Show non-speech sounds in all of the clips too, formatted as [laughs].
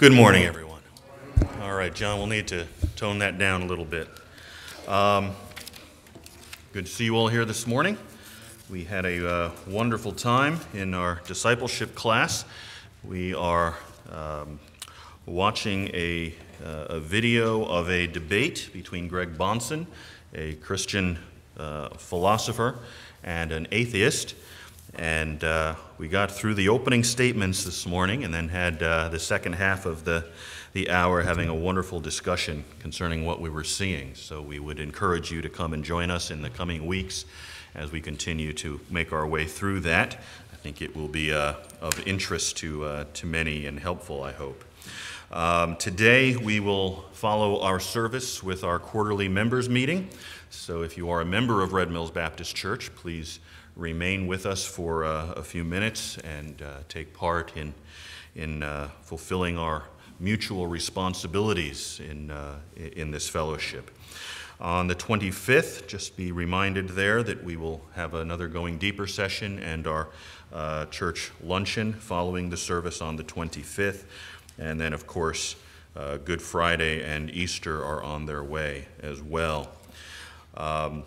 Good morning, everyone. All right, John, we'll need to tone that down a little bit. Um, good to see you all here this morning. We had a uh, wonderful time in our discipleship class. We are um, watching a, uh, a, video of a debate between Greg Bahnsen, a Christian uh, philosopher, and an atheist. And uh, we got through the opening statements this morning and then had uh, the second half of the, the hour having a wonderful discussion concerning what we were seeing. So we would encourage you to come and join us in the coming weeks as we continue to make our way through that. I think it will be uh, of interest to, uh, to many and helpful, I hope. Um, today, we will follow our service with our quarterly members meeting. So if you are a member of Red Mills Baptist Church, please remain with us for uh, a few minutes and uh, take part in, in uh, fulfilling our mutual responsibilities in, uh, in this fellowship. On the 25th, just be reminded there that we will have another Going Deeper session and our uh, church luncheon following the service on the 25th. And then, of course, uh, Good Friday and Easter are on their way as well. Um,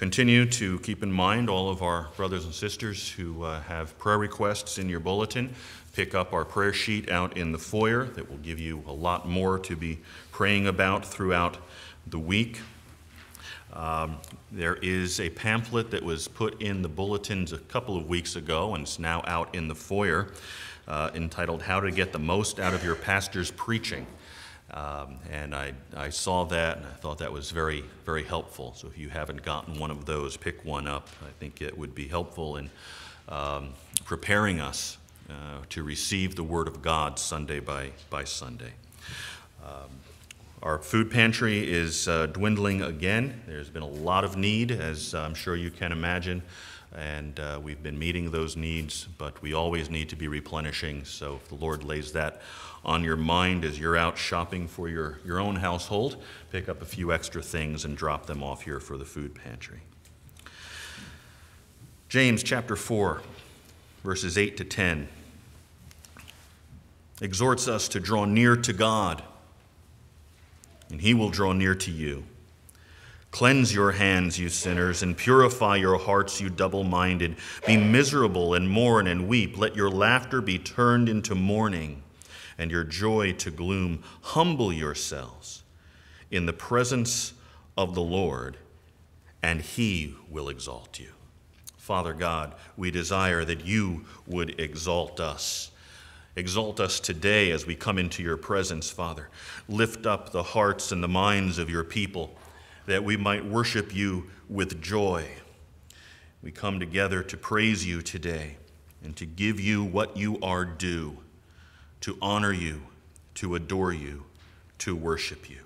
Continue to keep in mind all of our brothers and sisters who uh, have prayer requests in your bulletin. Pick up our prayer sheet out in the foyer that will give you a lot more to be praying about throughout the week. Um, there is a pamphlet that was put in the bulletins a couple of weeks ago and is now out in the foyer uh, entitled How to Get the Most Out of Your Pastor's Preaching. Um, and I, I saw that and I thought that was very, very helpful. So if you haven't gotten one of those, pick one up. I think it would be helpful in um, preparing us uh, to receive the Word of God Sunday by, by Sunday. Um, our food pantry is uh, dwindling again. There's been a lot of need, as I'm sure you can imagine, and uh, we've been meeting those needs, but we always need to be replenishing. So if the Lord lays that on your mind as you're out shopping for your, your own household. Pick up a few extra things and drop them off here for the food pantry. James chapter 4, verses 8 to 10, exhorts us to draw near to God, and he will draw near to you. Cleanse your hands, you sinners, and purify your hearts, you double minded. Be miserable and mourn and weep. Let your laughter be turned into mourning and your joy to gloom. Humble yourselves in the presence of the Lord, and he will exalt you. Father God, we desire that you would exalt us. Exalt us today as we come into your presence, Father. Lift up the hearts and the minds of your people that we might worship you with joy. We come together to praise you today and to give you what you are due to honor you, to adore you, to worship you.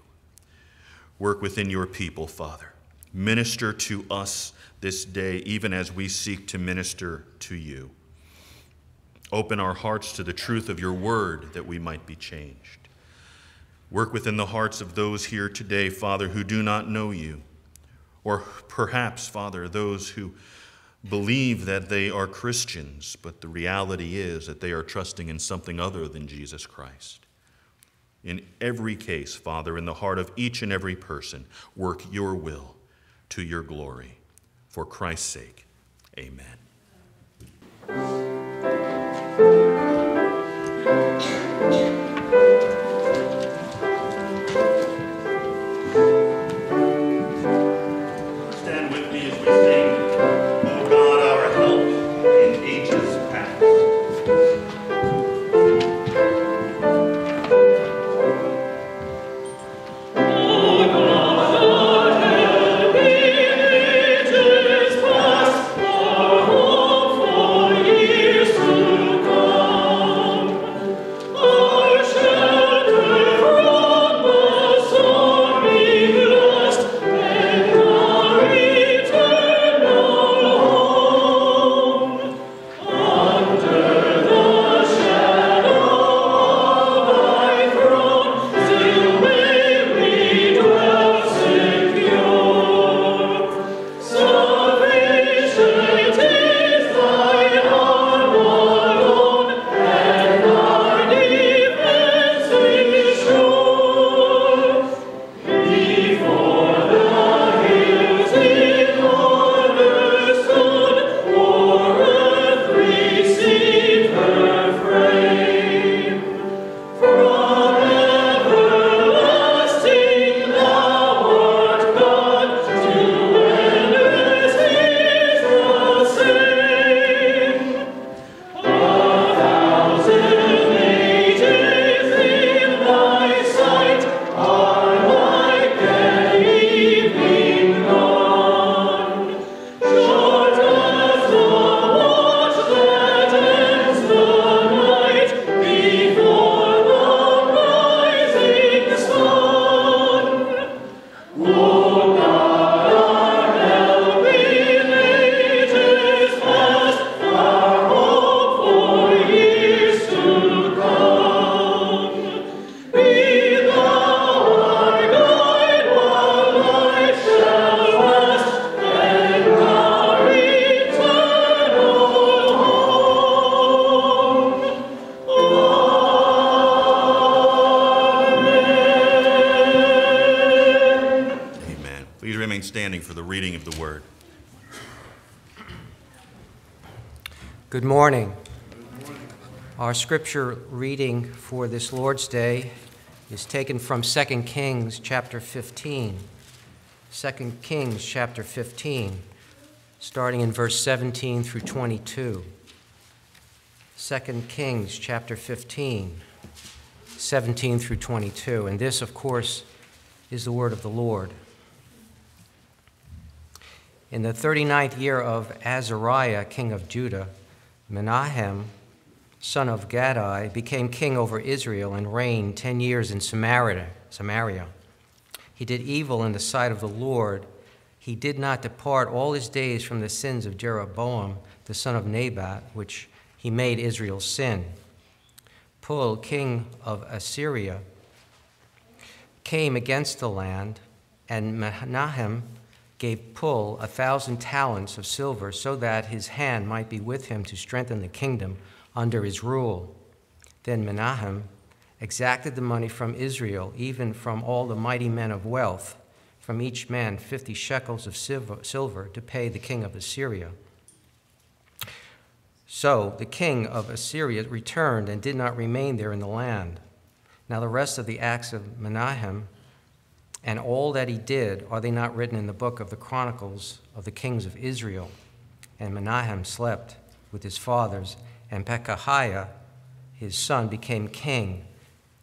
Work within your people, Father. Minister to us this day, even as we seek to minister to you. Open our hearts to the truth of your word that we might be changed. Work within the hearts of those here today, Father, who do not know you, or perhaps, Father, those who believe that they are Christians, but the reality is that they are trusting in something other than Jesus Christ. In every case, Father, in the heart of each and every person, work your will to your glory. For Christ's sake, amen. Our scripture reading for this Lord's Day is taken from 2 Kings chapter 15. 2 Kings chapter 15, starting in verse 17 through 22. 2 Kings chapter 15, 17 through 22. And this, of course, is the word of the Lord. In the 39th year of Azariah, king of Judah, Menahem, son of Gadi, became king over Israel and reigned ten years in Samaria. Samaria. He did evil in the sight of the Lord. He did not depart all his days from the sins of Jeroboam, the son of Nebat, which he made Israel sin. Pul, king of Assyria, came against the land, and Menahem gave Pul a thousand talents of silver so that his hand might be with him to strengthen the kingdom under his rule. Then Menahem exacted the money from Israel, even from all the mighty men of wealth, from each man fifty shekels of silver to pay the king of Assyria. So the king of Assyria returned and did not remain there in the land. Now, the rest of the acts of Menahem and all that he did, are they not written in the book of the Chronicles of the kings of Israel? And Menahem slept with his fathers, and Pekahiah, his son, became king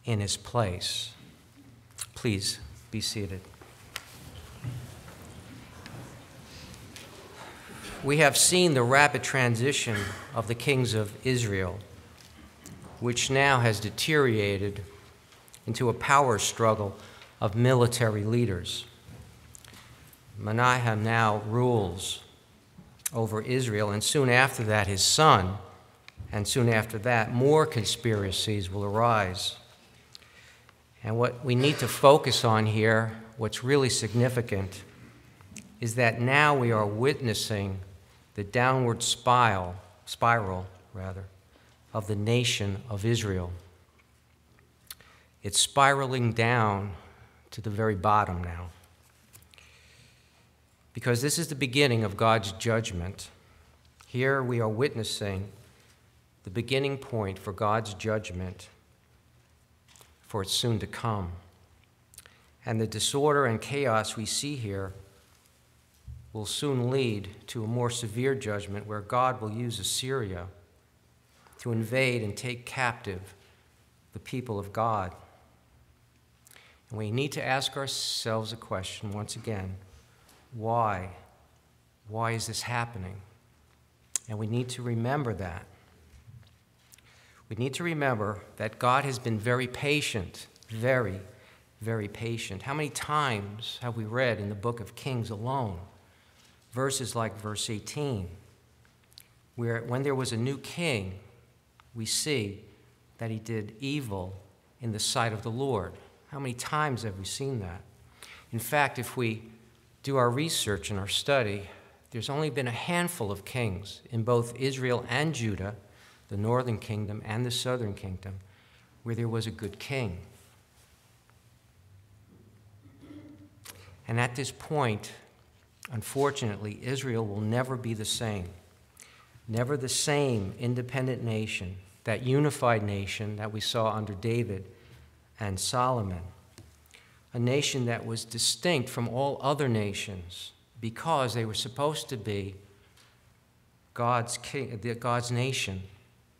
in his place. Please be seated. We have seen the rapid transition of the kings of Israel, which now has deteriorated into a power struggle of military leaders. Menahem now rules over Israel, and soon after that, his son, and soon after that, more conspiracies will arise. And what we need to focus on here, what's really significant, is that now we are witnessing the downward spiral, spiral rather, of the nation of Israel. It's spiraling down to the very bottom now. Because this is the beginning of God's judgment. Here we are witnessing the beginning point for God's judgment for it's soon to come. And the disorder and chaos we see here will soon lead to a more severe judgment where God will use Assyria to invade and take captive the people of God. And we need to ask ourselves a question once again why? Why is this happening? And we need to remember that. We need to remember that God has been very patient, very, very patient. How many times have we read in the book of Kings alone verses like verse 18, where when there was a new king, we see that he did evil in the sight of the Lord? How many times have we seen that? In fact, if we do our research and our study, there's only been a handful of kings in both Israel and Judah, the northern kingdom and the southern kingdom, where there was a good king. And at this point, unfortunately, Israel will never be the same. Never the same independent nation, that unified nation that we saw under David and Solomon, a nation that was distinct from all other nations because they were supposed to be God's, king, God's nation,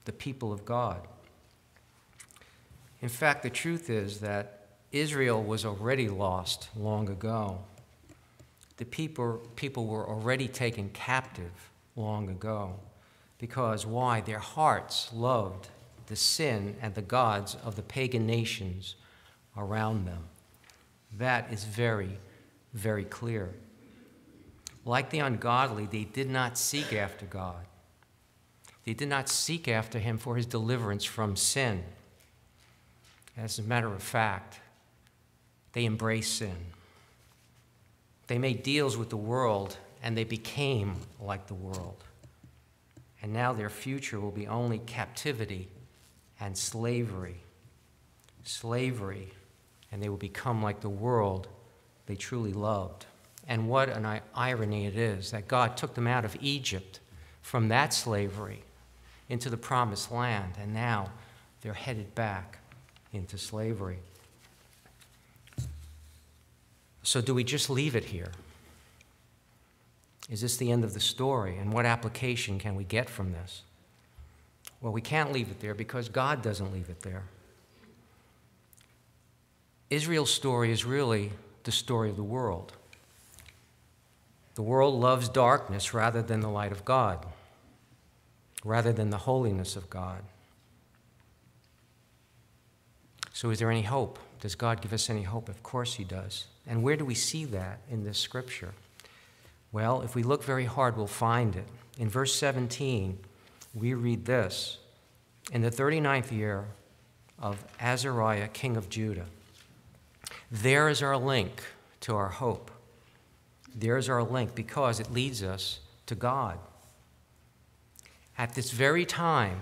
the people of God. In fact, the truth is that Israel was already lost long ago. The people, people were already taken captive long ago. Because why? Their hearts loved the sin and the gods of the pagan nations around them. That is very, very clear. Like the ungodly, they did not seek after God. They did not seek after him for his deliverance from sin. As a matter of fact, they embraced sin. They made deals with the world and they became like the world. And now their future will be only captivity and slavery. Slavery, and they will become like the world they truly loved. And what an irony it is that God took them out of Egypt from that slavery into the promised land, and now they're headed back into slavery. So, do we just leave it here? Is this the end of the story? And what application can we get from this? Well, we can't leave it there because God doesn't leave it there. Israel's story is really the story of the world. The world loves darkness rather than the light of God, rather than the holiness of God. So, is there any hope? Does God give us any hope? Of course, He does. And where do we see that in this scripture? Well, if we look very hard, we'll find it. In verse 17, we read this In the 39th year of Azariah, king of Judah, there is our link to our hope. There's our link because it leads us to God. At this very time,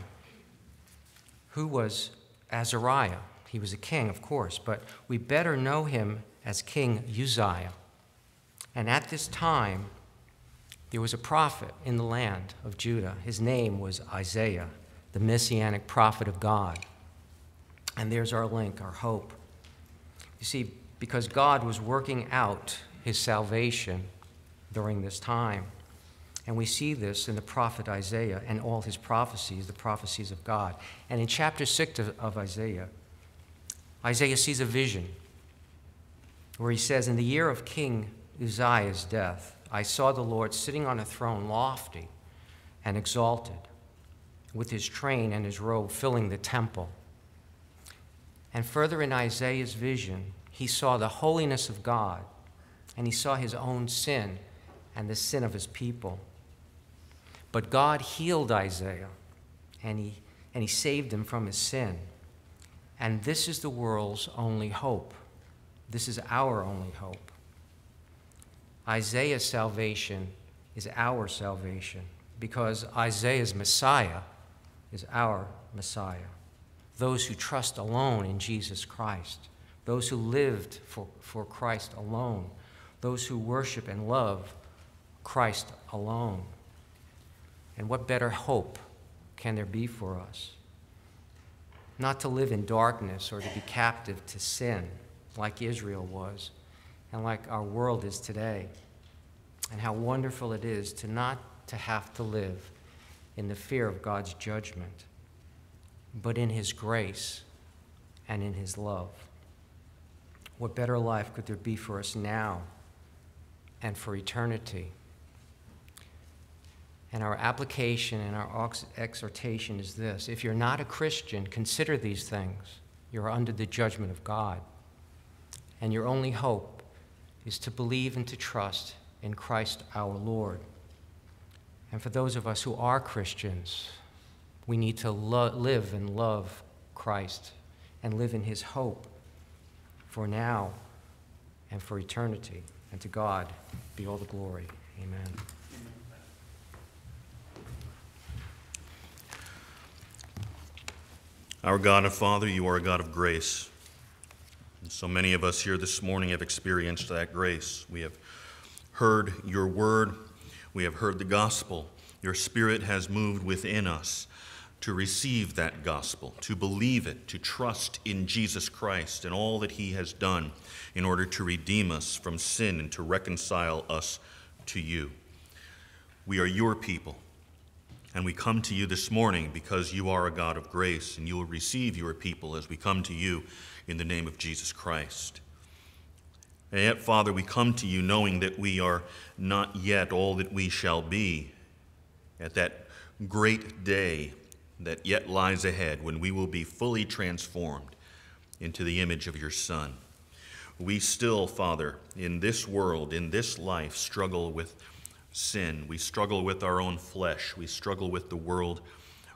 who was Azariah? He was a king, of course, but we better know him as King Uzziah. And at this time, there was a prophet in the land of Judah. His name was Isaiah, the messianic prophet of God. And there's our link, our hope. You see, because God was working out his salvation during this time. And we see this in the prophet Isaiah and all his prophecies, the prophecies of God. And in chapter 6 of Isaiah, Isaiah sees a vision where he says, In the year of King Uzziah's death, I saw the Lord sitting on a throne, lofty and exalted, with his train and his robe filling the temple. And further in Isaiah's vision, he saw the holiness of God, and he saw his own sin and the sin of his people. But God healed Isaiah, and he, and he saved him from his sin. And this is the world's only hope. This is our only hope. Isaiah's salvation is our salvation because Isaiah's Messiah is our Messiah. Those who trust alone in Jesus Christ, those who lived for, for Christ alone, those who worship and love Christ alone. And what better hope can there be for us? not to live in darkness or to be captive to sin like Israel was and like our world is today. And how wonderful it is to not to have to live in the fear of God's judgment, but in his grace and in his love. What better life could there be for us now and for eternity? And our application and our exhortation is this if you're not a Christian, consider these things. You're under the judgment of God. And your only hope is to believe and to trust in Christ our Lord. And for those of us who are Christians, we need to live and love Christ and live in his hope for now and for eternity. And to God be all the glory. Amen. Our God and Father, you are a God of grace. And so many of us here this morning have experienced that grace. We have heard your word, we have heard the gospel. Your spirit has moved within us to receive that gospel, to believe it, to trust in Jesus Christ and all that he has done in order to redeem us from sin and to reconcile us to you. We are your people. And we come to you this morning because you are a God of grace, and you will receive your people as we come to you in the name of Jesus Christ. And yet, Father, we come to you knowing that we are not yet all that we shall be at that great day that yet lies ahead when we will be fully transformed into the image of your Son. We still, Father, in this world, in this life, struggle with sin. We struggle with our own flesh. We struggle with the world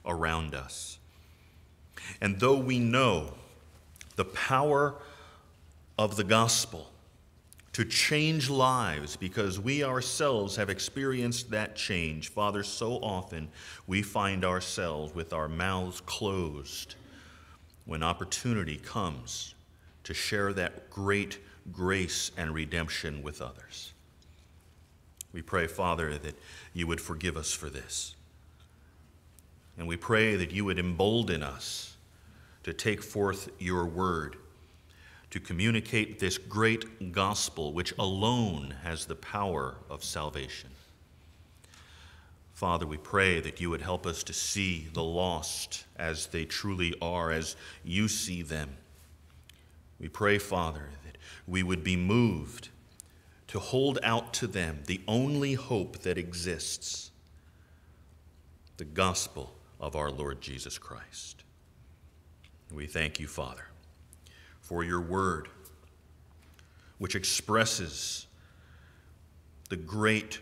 around us. And though we know the power of the gospel to change lives because we ourselves have experienced that change, Father, so often we find ourselves with our mouths closed when opportunity comes to share that great grace and redemption with others. We pray, Father, that you would forgive us for this. And we pray that you would embolden us to take forth your word, to communicate this great gospel which alone has the power of salvation. Father, we pray that you would help us to see the lost as they truly are, as you see them. We pray, Father, that we would be moved to hold out to them the only hope that exists the gospel of our Lord Jesus Christ. We thank you, Father, for your word, which expresses the great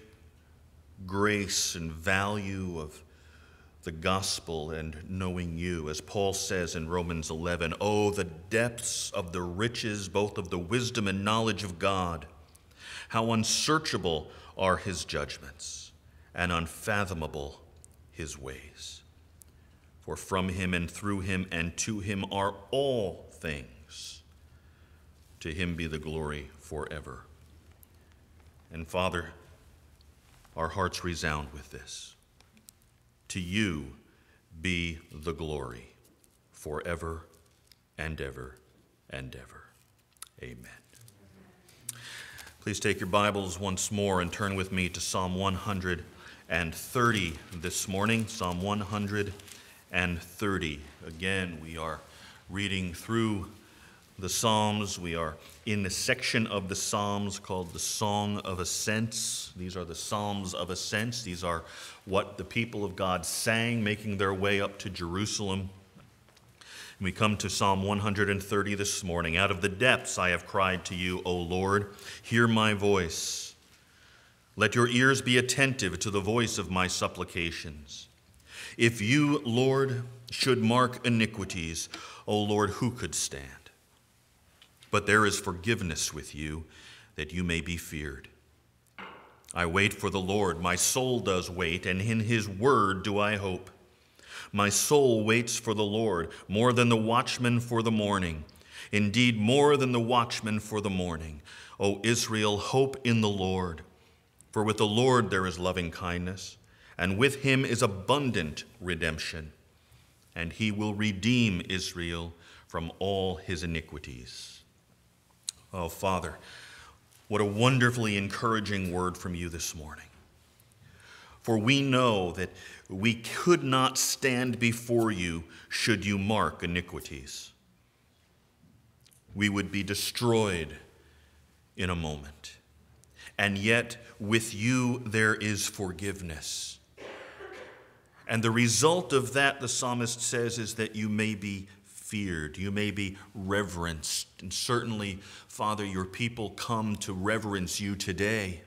grace and value of the gospel and knowing you. As Paul says in Romans 11, oh, the depths of the riches, both of the wisdom and knowledge of God. How unsearchable are his judgments and unfathomable his ways. For from him and through him and to him are all things. To him be the glory forever. And Father, our hearts resound with this. To you be the glory forever and ever and ever. Amen. Please take your Bibles once more and turn with me to Psalm 130 this morning. Psalm 130. Again, we are reading through the Psalms. We are in the section of the Psalms called the Song of Ascents. These are the Psalms of Ascents. These are what the people of God sang making their way up to Jerusalem. We come to Psalm 130 this morning. Out of the depths I have cried to you, O Lord, hear my voice. Let your ears be attentive to the voice of my supplications. If you, Lord, should mark iniquities, O Lord, who could stand? but there is forgiveness with you that you may be feared. I wait for the Lord, my soul does wait, and in his word do I hope. My soul waits for the Lord more than the watchman for the morning. Indeed, more than the watchman for the morning. O Israel, hope in the Lord. For with the Lord there is loving kindness, and with him is abundant redemption. And he will redeem Israel from all his iniquities. Oh, Father, what a wonderfully encouraging word from you this morning. For we know that we could not stand before you should you mark iniquities. We would be destroyed in a moment. And yet, with you, there is forgiveness. And the result of that, the psalmist says, is that you may be feared, you may be reverenced. And certainly, Father, your people come to reverence you today,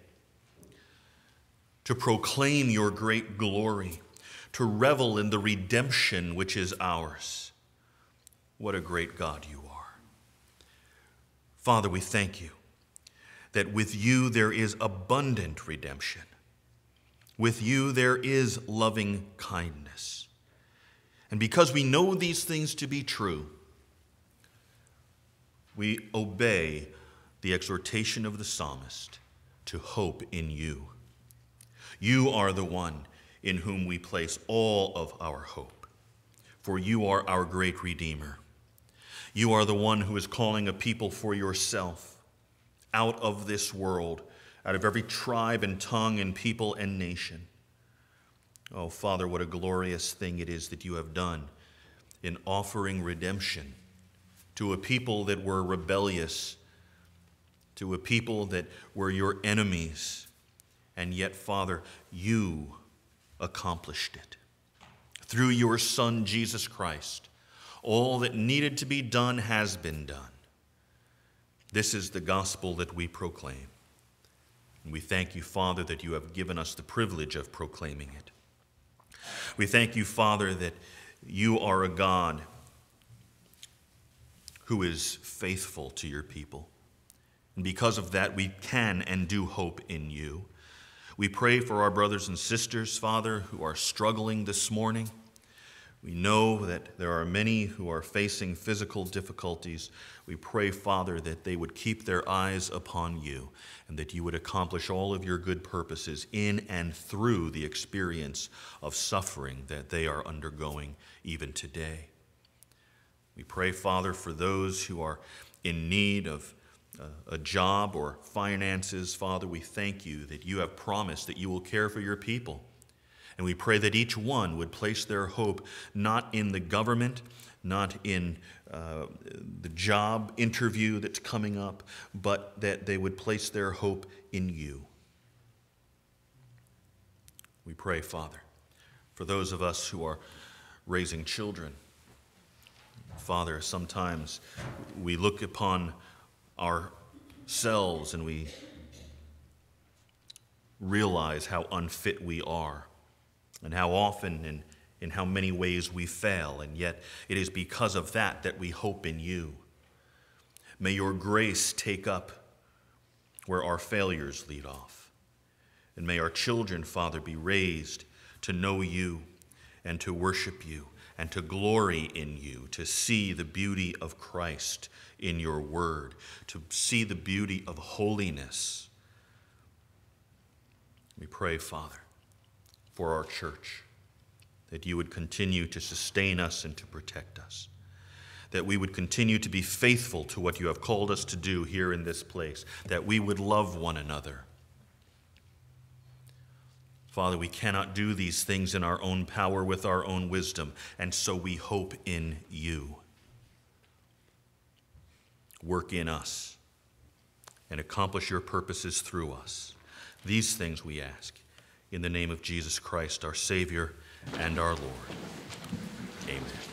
to proclaim your great glory, to revel in the redemption which is ours. What a great God you are. Father, we thank you that with you there is abundant redemption. With you there is loving kindness. And because we know these things to be true, we obey the exhortation of the psalmist to hope in you. You are the one in whom we place all of our hope, for you are our great Redeemer. You are the one who is calling a people for yourself out of this world, out of every tribe and tongue and people and nation. Oh, Father, what a glorious thing it is that you have done in offering redemption to a people that were rebellious, to a people that were your enemies. And yet, Father, you accomplished it. Through your Son, Jesus Christ, all that needed to be done has been done. This is the gospel that we proclaim. And we thank you, Father, that you have given us the privilege of proclaiming it. We thank you, Father, that you are a God who is faithful to your people. And because of that, we can and do hope in you. We pray for our brothers and sisters, Father, who are struggling this morning. We know that there are many who are facing physical difficulties. We pray, Father, that they would keep their eyes upon you and that you would accomplish all of your good purposes in and through the experience of suffering that they are undergoing even today. We pray, Father, for those who are in need of a job or finances. Father, we thank you that you have promised that you will care for your people and we pray that each one would place their hope not in the government, not in uh, the job interview that's coming up, but that they would place their hope in you. We pray, Father, for those of us who are raising children. Father, sometimes we look upon ourselves and we realize how unfit we are and how often and in how many ways we fail, and yet it is because of that that we hope in you. May your grace take up where our failures lead off. And may our children, Father, be raised to know you and to worship you and to glory in you, to see the beauty of Christ in your word, to see the beauty of holiness. We pray, Father, for our church, that you would continue to sustain us and to protect us, that we would continue to be faithful to what you have called us to do here in this place, that we would love one another. Father, we cannot do these things in our own power with our own wisdom, and so we hope in you. Work in us and accomplish your purposes through us. These things we ask in the name of Jesus Christ, our Savior and our Lord. Amen.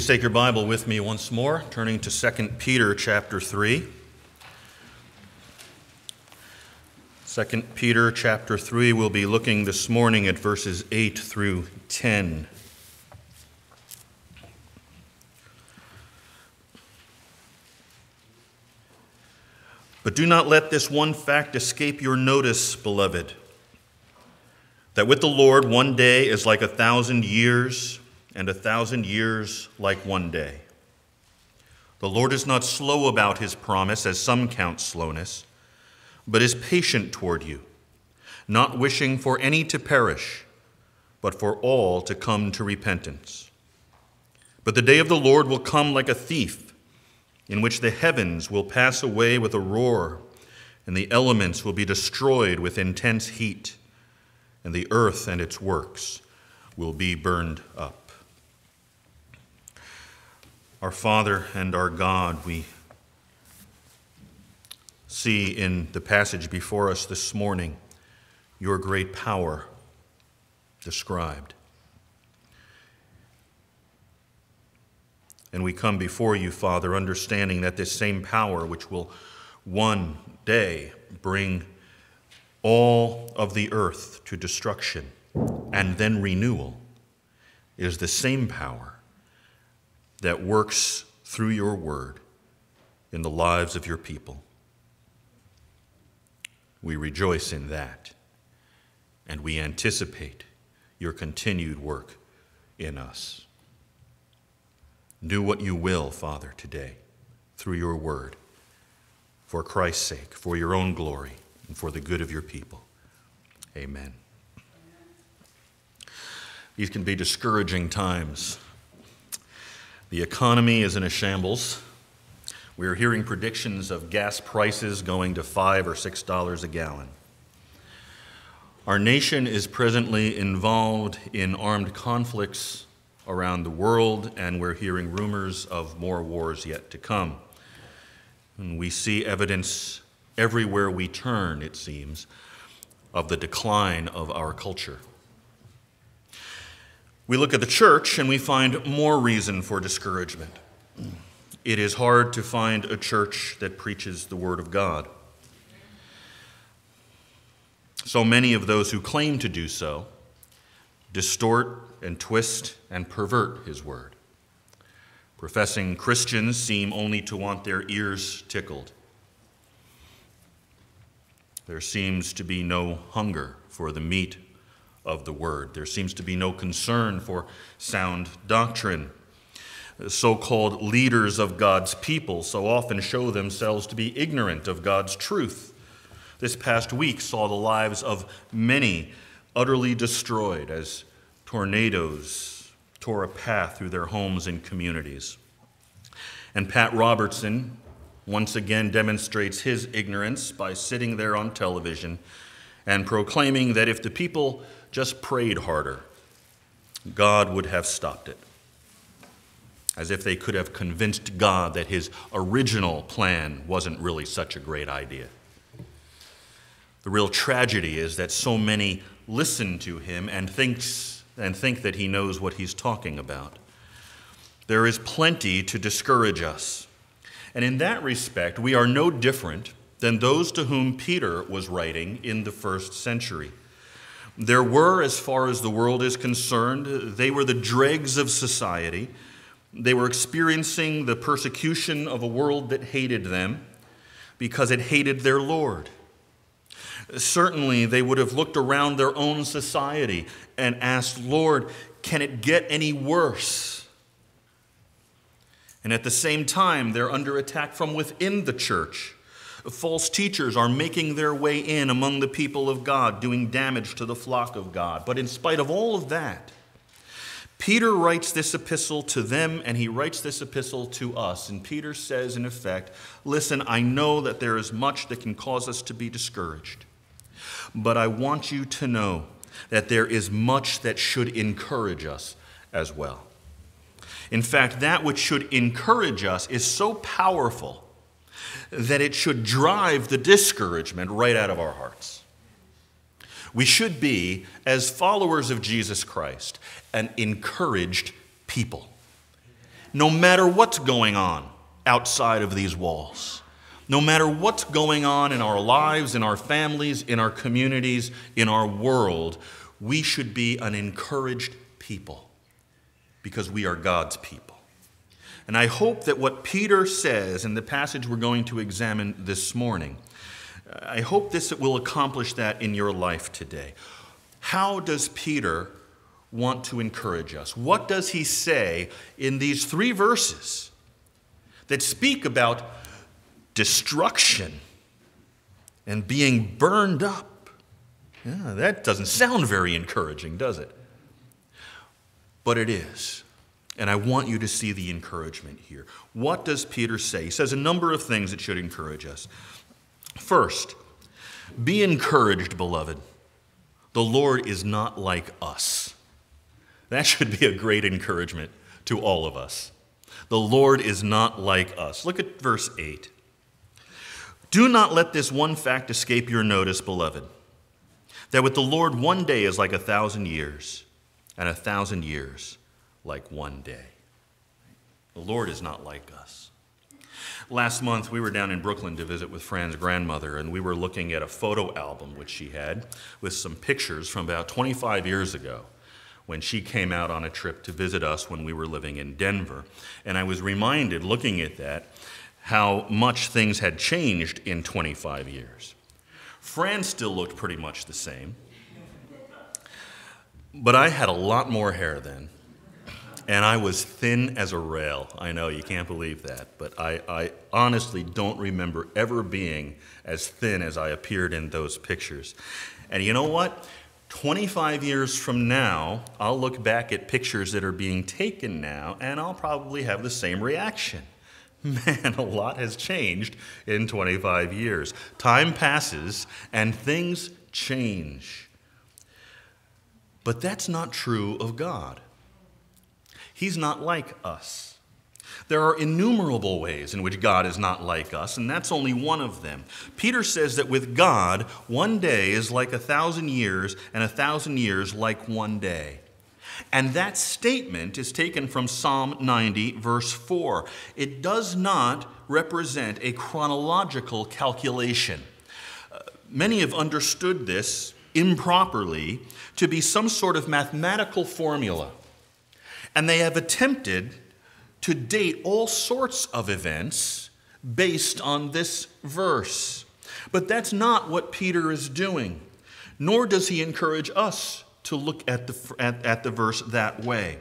Please take your Bible with me once more, turning to 2 Peter chapter 3. 2 Peter chapter 3, we'll be looking this morning at verses 8 through 10. But do not let this one fact escape your notice, beloved, that with the Lord one day is like a thousand years, and a thousand years like one day. The Lord is not slow about his promise, as some count slowness, but is patient toward you, not wishing for any to perish, but for all to come to repentance. But the day of the Lord will come like a thief, in which the heavens will pass away with a roar, and the elements will be destroyed with intense heat, and the earth and its works will be burned up. Our Father and our God, we see in the passage before us this morning your great power described. And we come before you, Father, understanding that this same power, which will one day bring all of the earth to destruction and then renewal, is the same power that works through your word in the lives of your people. We rejoice in that, and we anticipate your continued work in us. Do what you will, Father, today through your word, for Christ's sake, for your own glory, and for the good of your people. Amen. These can be discouraging times. The economy is in a shambles. We are hearing predictions of gas prices going to five or six dollars a gallon. Our nation is presently involved in armed conflicts around the world, and we're hearing rumors of more wars yet to come. And we see evidence everywhere we turn, it seems, of the decline of our culture. We look at the church and we find more reason for discouragement. It is hard to find a church that preaches the Word of God. So many of those who claim to do so distort and twist and pervert His Word. Professing Christians seem only to want their ears tickled. There seems to be no hunger for the meat of the word. There seems to be no concern for sound doctrine. So called leaders of God's people so often show themselves to be ignorant of God's truth. This past week saw the lives of many utterly destroyed as tornadoes tore a path through their homes and communities. And Pat Robertson, once again demonstrates his ignorance by sitting there on television and proclaiming that if the people just prayed harder, God would have stopped it. As if they could have convinced God that his original plan wasn't really such a great idea. The real tragedy is that so many listen to him and, thinks, and think that he knows what he's talking about. There is plenty to discourage us. And in that respect, we are no different than those to whom Peter was writing in the first century. There were, as far as the world is concerned, they were the dregs of society. They were experiencing the persecution of a world that hated them because it hated their Lord. Certainly, they would have looked around their own society and asked, Lord, can it get any worse? And at the same time, they're under attack from within the church. False teachers are making their way in among the people of God, doing damage to the flock of God. But in spite of all of that, Peter writes this epistle to them and he writes this epistle to us. And Peter says, in effect, Listen, I know that there is much that can cause us to be discouraged, but I want you to know that there is much that should encourage us as well. In fact, that which should encourage us is so powerful that it should drive the discouragement right out of our hearts. We should be, as followers of Jesus Christ, an encouraged people. No matter what's going on outside of these walls, no matter what's going on in our lives, in our families, in our communities, in our world, we should be an encouraged people because we are God's people. And I hope that what Peter says in the passage we're going to examine this morning, uh, I hope this will accomplish that in your life today. How does Peter want to encourage us? What does he say in these three verses that speak about destruction and being burned up? Yeah, that doesn't sound very encouraging, does it? But it is. And I want you to see the encouragement here. What does Peter say? He says a number of things that should encourage us. First, be encouraged, beloved. The Lord is not like us. That should be a great encouragement to all of us. The Lord is not like us. Look at verse 8. Do not let this one fact escape your notice, beloved, that with the Lord one day is like a thousand years, and a thousand years like one day. The Lord is not like us. Last month, we were down in Brooklyn to visit with Fran's grandmother, and we were looking at a photo album which she had with some pictures from about 25 years ago when she came out on a trip to visit us when we were living in Denver. And I was reminded, looking at that, how much things had changed in 25 years. Fran still looked pretty much the same, but I had a lot more hair then and I was thin as a rail. I know you can't believe that, but I, I, honestly don't remember ever being as thin as I appeared in those pictures. And you know what? 25 years from now, I'll look back at pictures that are being taken now, and I'll probably have the same reaction. [laughs] Man, a lot has changed in 25 years. Time passes and things change. But that's not true of God. He's not like us. There are innumerable ways in which God is not like us, and that's only one of them. Peter says that with God, one day is like a thousand years, and a thousand years like one day. And that statement is taken from Psalm 90, verse 4. It does not represent a chronological calculation. Uh, many have understood this improperly to be some sort of mathematical formula and they have attempted to date all sorts of events based on this verse. But that's not what Peter is doing, nor does he encourage us to look at the, at, at the verse that way.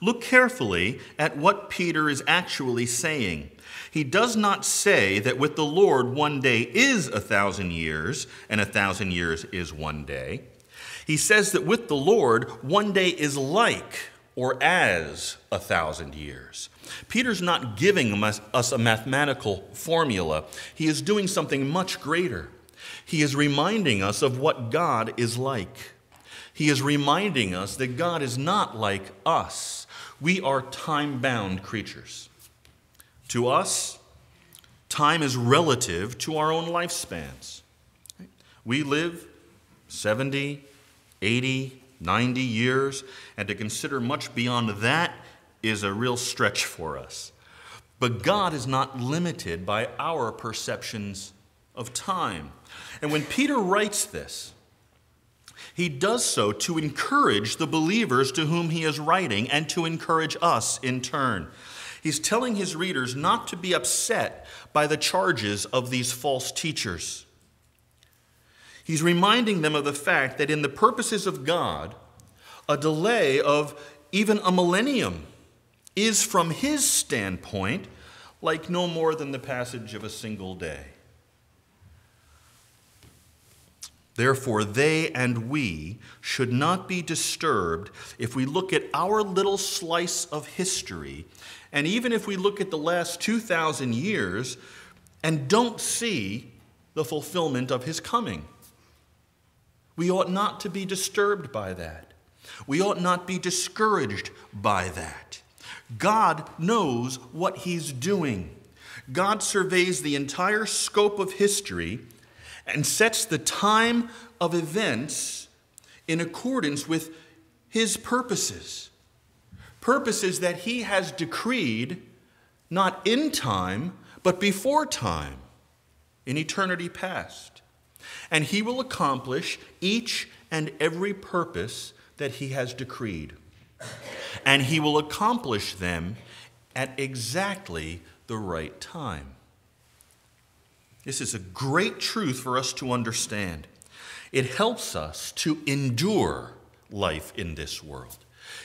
Look carefully at what Peter is actually saying. He does not say that with the Lord one day is a thousand years and a thousand years is one day. He says that with the Lord one day is like or as a thousand years. Peter's not giving us a mathematical formula, he is doing something much greater. He is reminding us of what God is like. He is reminding us that God is not like us. We are time bound creatures. To us, time is relative to our own lifespans. We live 70, 80, 90 years, and to consider much beyond that is a real stretch for us. But God is not limited by our perceptions of time. And when Peter writes this, he does so to encourage the believers to whom he is writing and to encourage us in turn. He's telling his readers not to be upset by the charges of these false teachers. He's reminding them of the fact that in the purposes of God, a delay of even a millennium is, from his standpoint, like no more than the passage of a single day. Therefore, they and we should not be disturbed if we look at our little slice of history, and even if we look at the last 2,000 years and don't see the fulfillment of his coming. We ought not to be disturbed by that. We ought not be discouraged by that. God knows what He's doing. God surveys the entire scope of history and sets the time of events in accordance with His purposes. Purposes that He has decreed not in time, but before time, in eternity past and he will accomplish each and every purpose that he has decreed. And he will accomplish them at exactly the right time. This is a great truth for us to understand. It helps us to endure life in this world.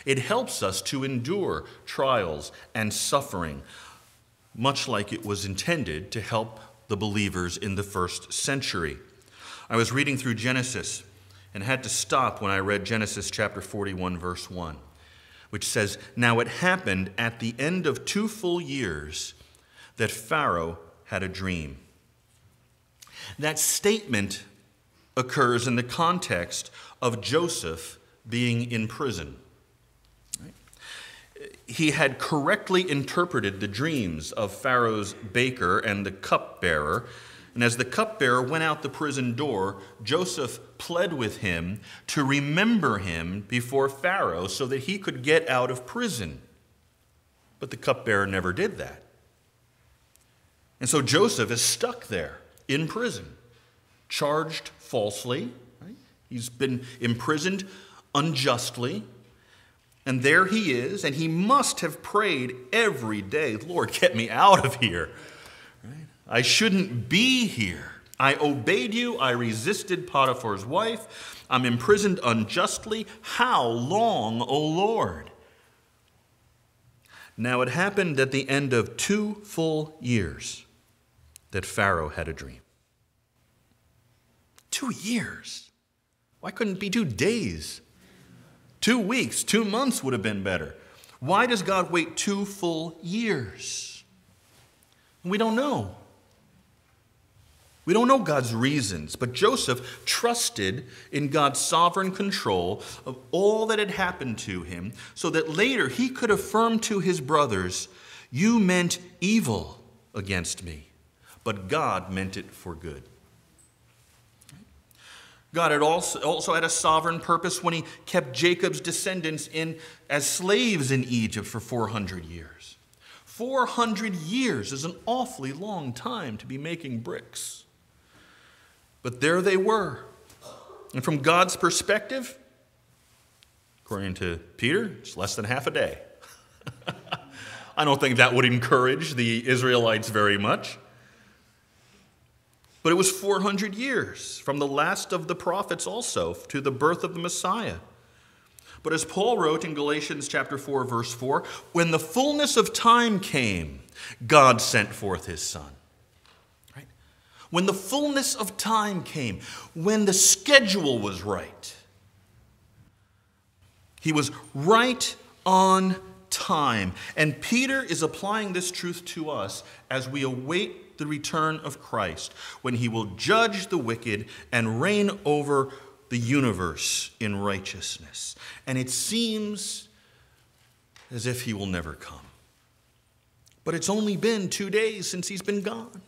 It helps us to endure trials and suffering, much like it was intended to help the believers in the first century. I was reading through Genesis and had to stop when I read Genesis chapter 41, verse 1, which says, Now it happened at the end of two full years that Pharaoh had a dream. That statement occurs in the context of Joseph being in prison. He had correctly interpreted the dreams of Pharaoh's baker and the cupbearer and as the cupbearer went out the prison door, Joseph pled with him to remember him before Pharaoh so that he could get out of prison. But the cupbearer never did that. And so Joseph is stuck there in prison, charged falsely. Right? He's been imprisoned unjustly. And there he is, and he must have prayed every day Lord, get me out of here. I shouldn't be here. I obeyed you. I resisted Potiphar's wife. I'm imprisoned unjustly. How long, O Lord? Now it happened at the end of two full years that Pharaoh had a dream. Two years. Why couldn't it be two days? Two weeks, two months would have been better. Why does God wait two full years? We don't know. We don't know God's reasons, but Joseph trusted in God's sovereign control of all that had happened to him so that later he could affirm to his brothers, You meant evil against me, but God meant it for good. God had also, also had a sovereign purpose when he kept Jacob's descendants in as slaves in Egypt for 400 years. 400 years is an awfully long time to be making bricks. But there they were. And from God's perspective, according to Peter, it's less than half a day. [laughs] I don't think that would encourage the Israelites very much. But it was 400 years from the last of the prophets also to the birth of the Messiah. But as Paul wrote in Galatians chapter 4 verse 4, when the fullness of time came, God sent forth his son when the fullness of time came, when the schedule was right. He was right on time. And Peter is applying this truth to us as we await the return of Christ, when he will judge the wicked and reign over the universe in righteousness. And it seems as if he will never come. But it's only been two days since he's been gone.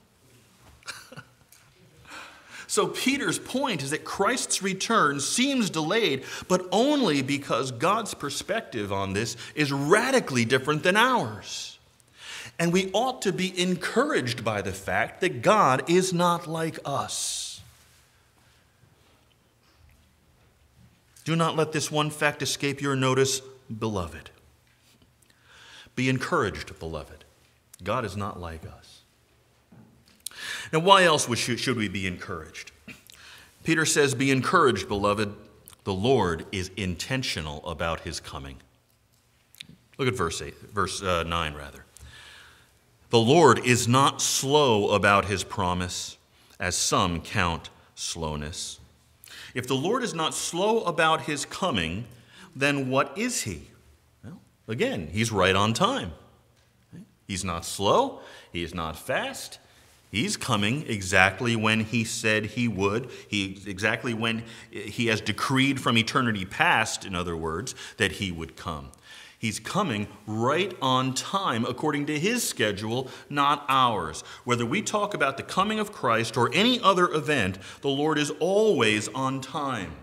So, Peter's point is that Christ's return seems delayed, but only because God's perspective on this is radically different than ours. And we ought to be encouraged by the fact that God is not like us. Do not let this one fact escape your notice, beloved. Be encouraged, beloved. God is not like us. Now, why else should we be encouraged? Peter says, Be encouraged, beloved. The Lord is intentional about his coming. Look at verse, eight, verse uh, 9, rather. The Lord is not slow about his promise, as some count slowness. If the Lord is not slow about his coming, then what is he? Well, again, he's right on time. He's not slow, he is not fast. He's coming exactly when he said he would. He exactly when he has decreed from eternity past, in other words, that he would come. He's coming right on time according to his schedule, not ours. Whether we talk about the coming of Christ or any other event, the Lord is always on time.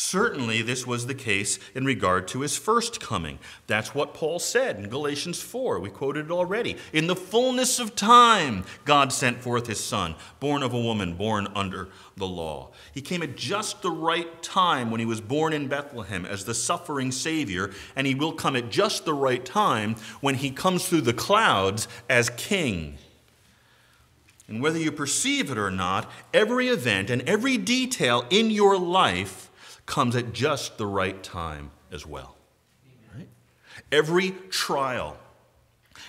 Certainly, this was the case in regard to his first coming. That's what Paul said in Galatians 4. We quoted it already. In the fullness of time, God sent forth his Son, born of a woman, born under the law. He came at just the right time when he was born in Bethlehem as the suffering Savior, and he will come at just the right time when he comes through the clouds as King. And whether you perceive it or not, every event and every detail in your life comes at just the right time as well. Right? Every trial,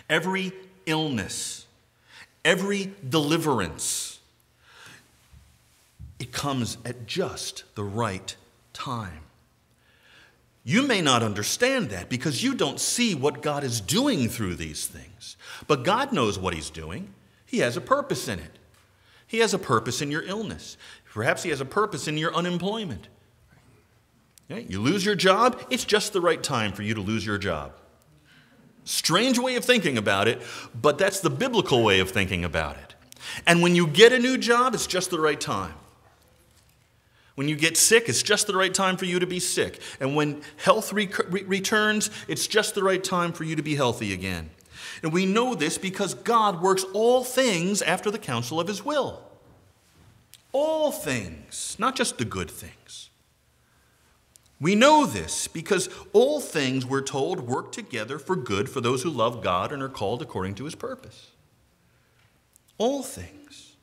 every illness, every deliverance, it comes at just the right time. You may not understand that because you don't see what God is doing through these things. But God knows what He's doing, He has a purpose in it. He has a purpose in your illness. Perhaps He has a purpose in your unemployment. You lose your job, it's just the right time for you to lose your job. Strange way of thinking about it, but that's the biblical way of thinking about it. And when you get a new job, it's just the right time. When you get sick, it's just the right time for you to be sick. And when health re- re- returns, it's just the right time for you to be healthy again. And we know this because God works all things after the counsel of his will. All things, not just the good things. We know this because all things, we're told, work together for good for those who love God and are called according to his purpose. All things.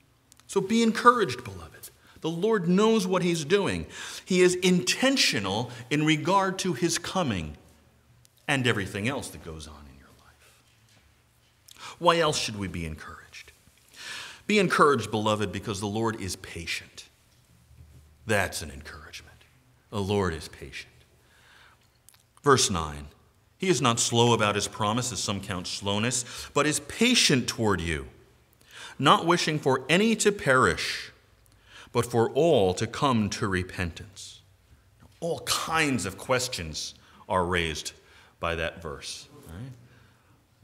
So be encouraged, beloved. The Lord knows what he's doing. He is intentional in regard to his coming and everything else that goes on in your life. Why else should we be encouraged? Be encouraged, beloved, because the Lord is patient. That's an encouragement. The Lord is patient. Verse 9 He is not slow about his promise, as some count slowness, but is patient toward you, not wishing for any to perish, but for all to come to repentance. All kinds of questions are raised by that verse.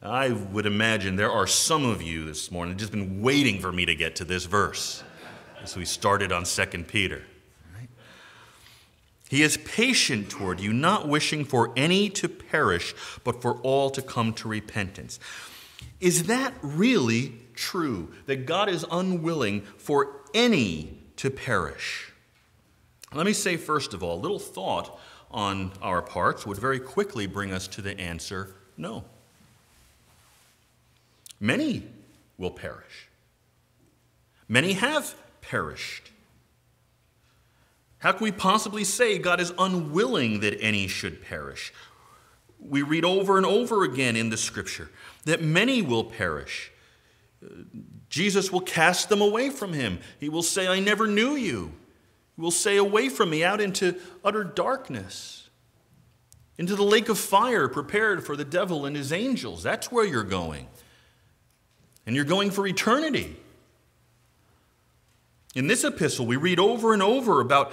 I would imagine there are some of you this morning just been waiting for me to get to this verse as we started on 2 Peter. He is patient toward you, not wishing for any to perish, but for all to come to repentance. Is that really true? That God is unwilling for any to perish? Let me say, first of all, a little thought on our parts would very quickly bring us to the answer no. Many will perish. Many have perished. How can we possibly say God is unwilling that any should perish? We read over and over again in the scripture that many will perish. Jesus will cast them away from him. He will say, I never knew you. He will say, Away from me out into utter darkness. into the lake of fire prepared for the devil and his angels. That's where you're going. And you're going for eternity. In this epistle, we read over and over about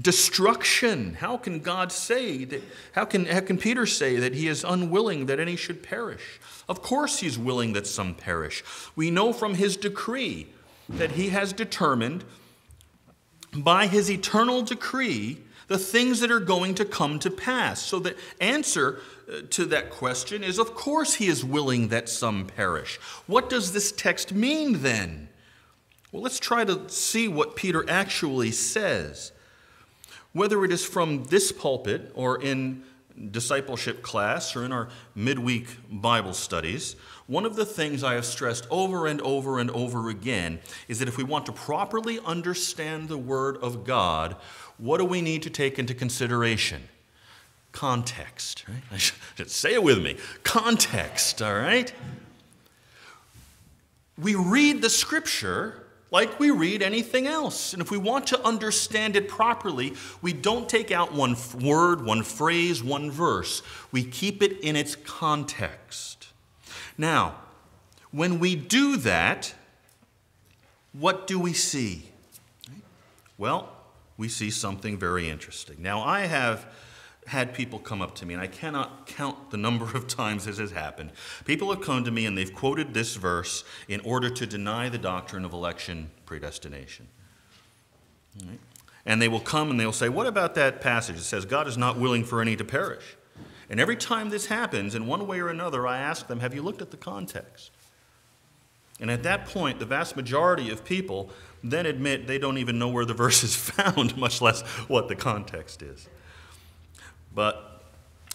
destruction. How can God say that? How can, how can Peter say that he is unwilling that any should perish? Of course, he's willing that some perish. We know from his decree that he has determined by his eternal decree the things that are going to come to pass. So the answer uh, to that question is of course he is willing that some perish. What does this text mean then? Well, let's try to see what Peter actually says. Whether it is from this pulpit or in discipleship class or in our midweek Bible studies, one of the things I have stressed over and over and over again is that if we want to properly understand the Word of God, what do we need to take into consideration? Context, right? [laughs] I should say it with me. Context, all right? We read the Scripture like we read anything else. And if we want to understand it properly, we don't take out one word, one phrase, one verse. We keep it in its context. Now, when we do that, what do we see? Well, we see something very interesting. Now, I have had people come up to me, and I cannot count the number of times this has happened. People have come to me and they've quoted this verse in order to deny the doctrine of election predestination. Right? And they will come and they'll say, What about that passage? It says, God is not willing for any to perish. And every time this happens, in one way or another, I ask them, Have you looked at the context? And at that point, the vast majority of people then admit they don't even know where the verse is [laughs] found, much less what the context is. But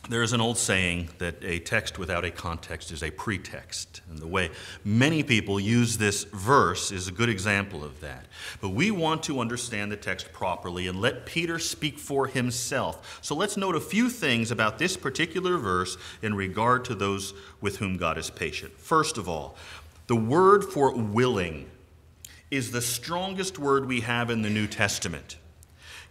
there is an old saying that a text without a context is a pretext. And the way many people use this verse is a good example of that. But we want to understand the text properly and let Peter speak for himself. So let's note a few things about this particular verse in regard to those with whom God is patient. First of all, the word for willing is the strongest word we have in the New Testament.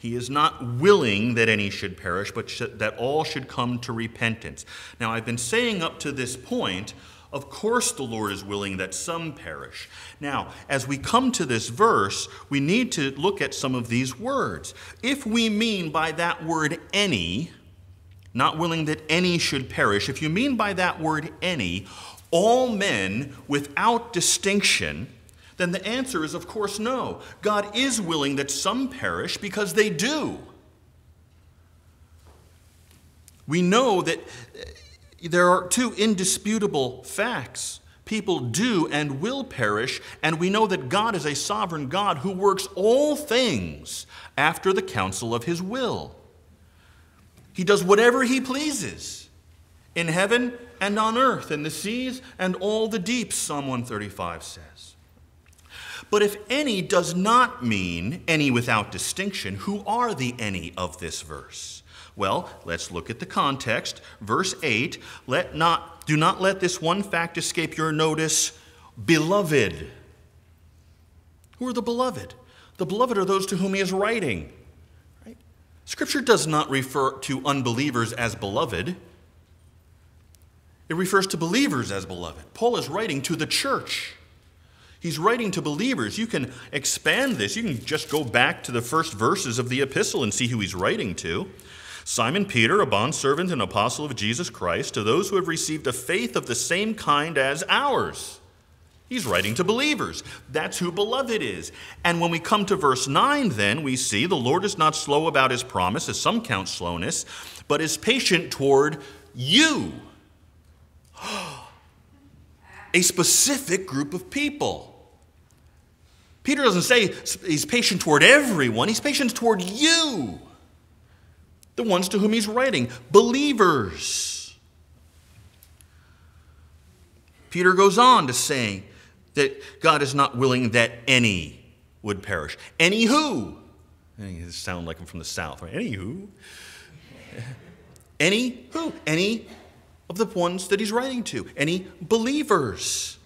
He is not willing that any should perish, but sh- that all should come to repentance. Now, I've been saying up to this point, of course, the Lord is willing that some perish. Now, as we come to this verse, we need to look at some of these words. If we mean by that word any, not willing that any should perish, if you mean by that word any, all men without distinction, then the answer is, of course, no. God is willing that some perish because they do. We know that uh, there are two indisputable facts. People do and will perish, and we know that God is a sovereign God who works all things after the counsel of his will. He does whatever he pleases in heaven and on earth, in the seas and all the deeps, Psalm 135 says. But if any does not mean any without distinction, who are the any of this verse? Well, let's look at the context. Verse 8, let not do not let this one fact escape your notice, beloved. Who are the beloved? The beloved are those to whom he is writing. Right? Scripture does not refer to unbelievers as beloved. It refers to believers as beloved. Paul is writing to the church. He's writing to believers. You can expand this. You can just go back to the first verses of the epistle and see who he's writing to. Simon Peter, a bondservant and apostle of Jesus Christ, to those who have received a faith of the same kind as ours. He's writing to believers. That's who beloved is. And when we come to verse 9, then, we see the Lord is not slow about his promise, as some count slowness, but is patient toward you. [gasps] A specific group of people. Peter doesn't say he's patient toward everyone, he's patient toward you, the ones to whom he's writing, believers. Peter goes on to say that God is not willing that any would perish. Any who? It sound like I'm from the South, right? Any who? [laughs] Any who? Any of the ones that he's writing to. Any believers.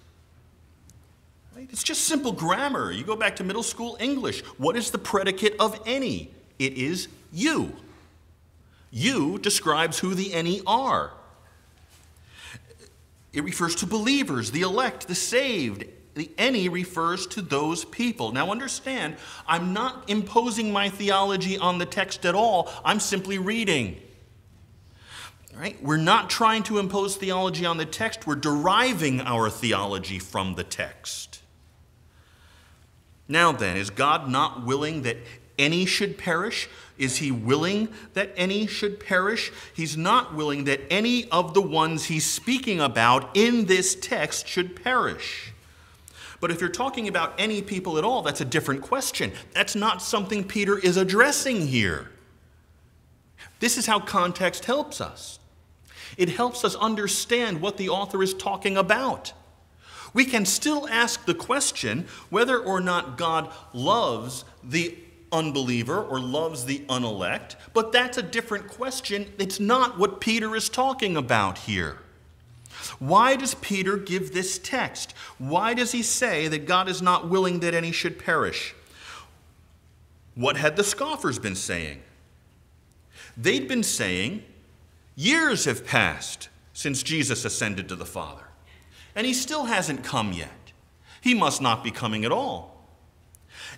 It's just simple grammar. You go back to middle school English. What is the predicate of any? It is you. You describes who the any are. It refers to believers, the elect, the saved. The any refers to those people. Now understand, I'm not imposing my theology on the text at all. I'm simply reading. Right? We're not trying to impose theology on the text, we're deriving our theology from the text. Now then, is God not willing that any should perish? Is he willing that any should perish? He's not willing that any of the ones he's speaking about in this text should perish. But if you're talking about any people at all, that's a different question. That's not something Peter is addressing here. This is how context helps us. It helps us understand what the author is talking about. We can still ask the question whether or not God loves the unbeliever or loves the unelect, but that's a different question. It's not what Peter is talking about here. Why does Peter give this text? Why does he say that God is not willing that any should perish? What had the scoffers been saying? They'd been saying, Years have passed since Jesus ascended to the Father, and he still hasn't come yet. He must not be coming at all.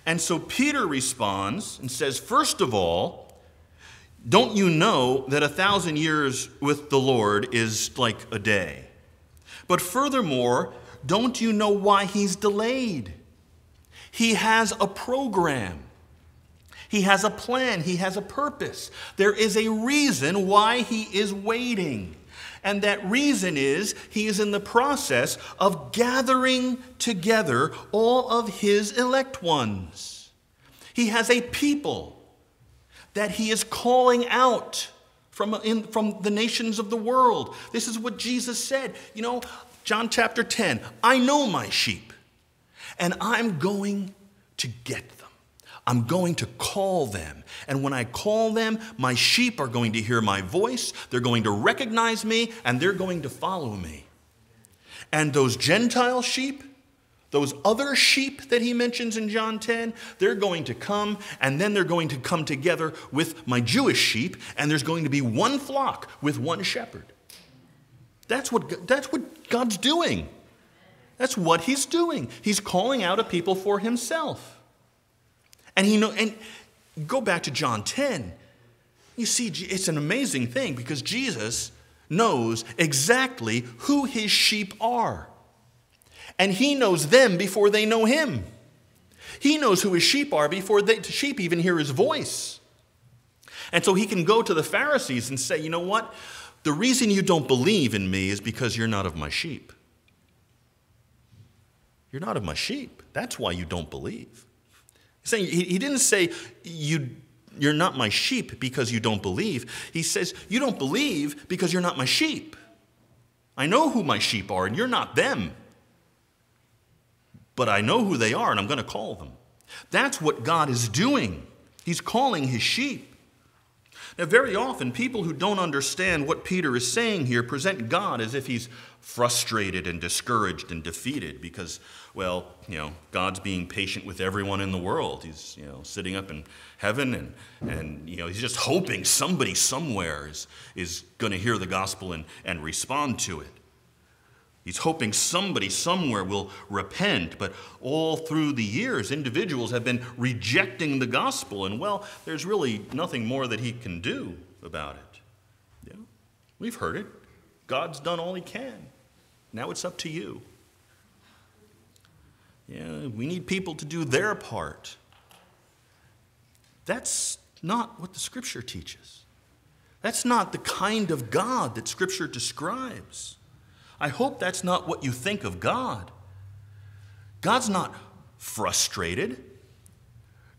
And so Peter responds and says, First of all, don't you know that a thousand years with the Lord is like a day? But furthermore, don't you know why he's delayed? He has a program. He has a plan, he has a purpose. There is a reason why he is waiting. And that reason is he is in the process of gathering together all of his elect ones. He has a people that he is calling out from, in, from the nations of the world. This is what Jesus said. You know, John chapter 10 I know my sheep, and I'm going to get them. I'm going to call them. And when I call them, my sheep are going to hear my voice, they're going to recognize me, and they're going to follow me. And those Gentile sheep, those other sheep that he mentions in John 10, they're going to come, and then they're going to come together with my Jewish sheep, and there's going to be one flock with one shepherd. That's what, that's what God's doing. That's what he's doing. He's calling out a people for himself. And he know and go back to John 10. You see, it's an amazing thing because Jesus knows exactly who his sheep are. And he knows them before they know him. He knows who his sheep are before the sheep even hear his voice. And so he can go to the Pharisees and say, you know what? The reason you don't believe in me is because you're not of my sheep. You're not of my sheep. That's why you don't believe. He's saying, he, he didn't say, you, You're not my sheep because you don't believe. He says, You don't believe because you're not my sheep. I know who my sheep are, and you're not them. But I know who they are, and I'm going to call them. That's what God is doing. He's calling his sheep. Now, very often, people who don't understand what Peter is saying here present God as if he's frustrated and discouraged and defeated because, well, you know, God's being patient with everyone in the world. He's, you know, sitting up in heaven and, and you know, he's just hoping somebody somewhere is, is going to hear the gospel and, and respond to it. He's hoping somebody somewhere will repent, but all through the years, individuals have been rejecting the gospel, and well, there's really nothing more that he can do about it. Yeah, we've heard it. God's done all he can. Now it's up to you. Yeah, we need people to do their part. That's not what the scripture teaches. That's not the kind of God that scripture describes. I hope that's not what you think of God. God's not frustrated.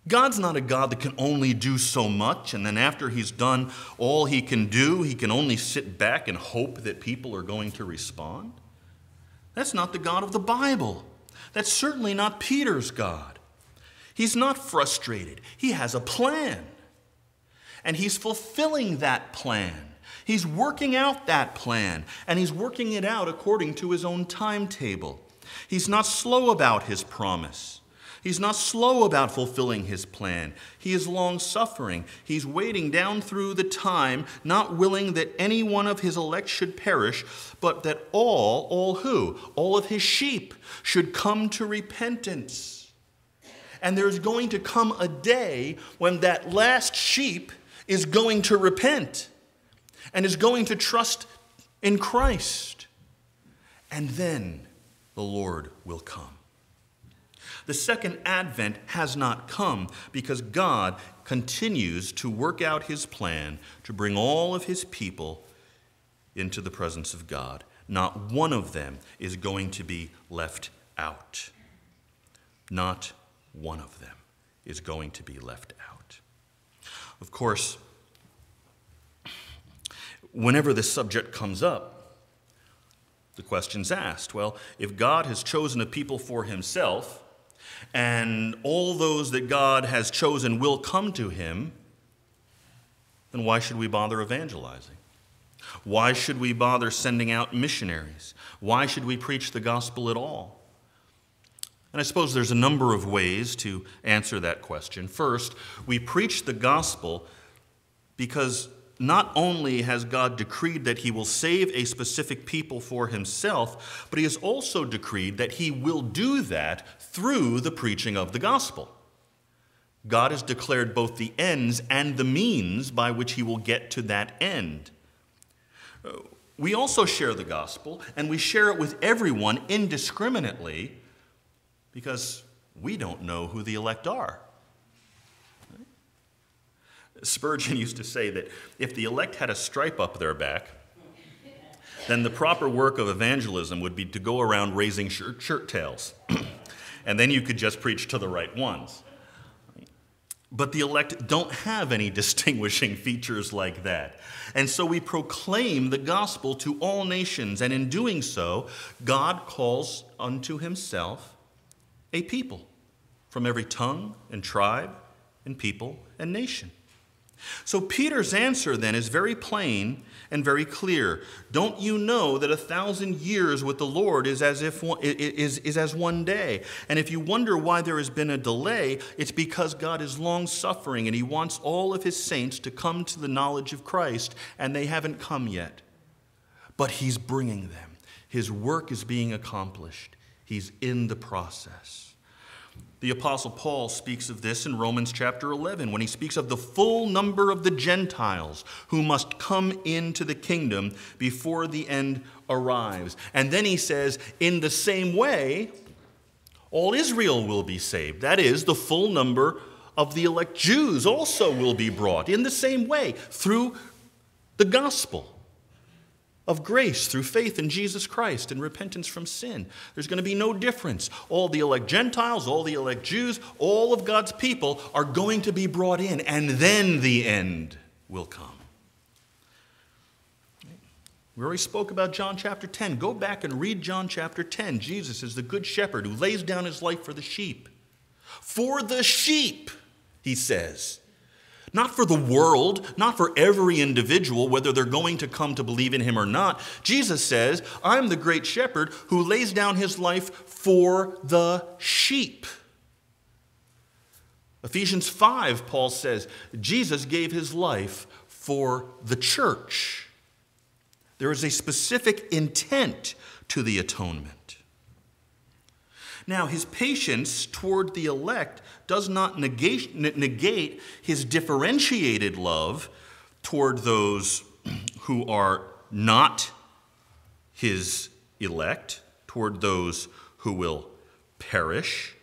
God's not a God that can only do so much, and then after He's done all He can do, He can only sit back and hope that people are going to respond. That's not the God of the Bible. That's certainly not Peter's God. He's not frustrated, He has a plan, and He's fulfilling that plan. He's working out that plan, and he's working it out according to his own timetable. He's not slow about his promise. He's not slow about fulfilling his plan. He is long suffering. He's waiting down through the time, not willing that any one of his elect should perish, but that all, all who? All of his sheep should come to repentance. And there's going to come a day when that last sheep is going to repent and is going to trust in Christ. And then the Lord will come. The second advent has not come because God continues to work out his plan to bring all of his people into the presence of God. Not one of them is going to be left out. Not one of them is going to be left out. Of course, whenever this subject comes up, the question's asked well, if God has chosen a people for himself, and all those that God has chosen will come to him, then why should we bother evangelizing? Why should we bother sending out missionaries? Why should we preach the gospel at all? And I suppose there's a number of ways to answer that question. First, we preach the gospel because not only has God decreed that he will save a specific people for himself, but he has also decreed that he will do that through the preaching of the gospel. God has declared both the ends and the means by which he will get to that end. We also share the gospel, and we share it with everyone indiscriminately because we don't know who the elect are. Spurgeon used to say that if the elect had a stripe up their back, then the proper work of evangelism would be to go around raising shirt, shirt tails. [clears throat] and then you could just preach to the right ones. But the elect don't have any [laughs] distinguishing features like that. And so we proclaim the gospel to all nations. And in doing so, God calls unto himself a people from every tongue and tribe and people and nation. So Peter's answer then is very plain and very clear. Don't you know that a thousand years with the Lord is as if one, is, is as one day? And if you wonder why there has been a delay, it's because God is long suffering and he wants all of his saints to come to the knowledge of Christ, and they haven't come yet. But he's bringing them. His work is being accomplished. He's in the process. The Apostle Paul speaks of this in Romans chapter 11 when he speaks of the full number of the Gentiles who must come into the kingdom before the end arrives. And then he says, in the same way, all Israel will be saved. That is, the full number of the elect Jews also will be brought in the same way through the gospel of grace through faith in Jesus Christ and repentance from sin. There's going to be no difference. All the elect Gentiles, all the elect Jews, all of God's people are going to be brought in, and then the end will come. We already spoke about John chapter 10. Go back and read John chapter 10. Jesus is the good shepherd who lays down his life for the sheep. For the sheep, he says. Not for the world, not for every individual, whether they're going to come to believe in him or not. Jesus says, I'm the great shepherd who lays down his life for the sheep. Ephesians 5, Paul says, Jesus gave his life for the church. There is a specific intent to the atonement. Now, his patience toward the elect does not negate, his differentiated love toward those [clears throat] who are not his elect, toward those who will perish.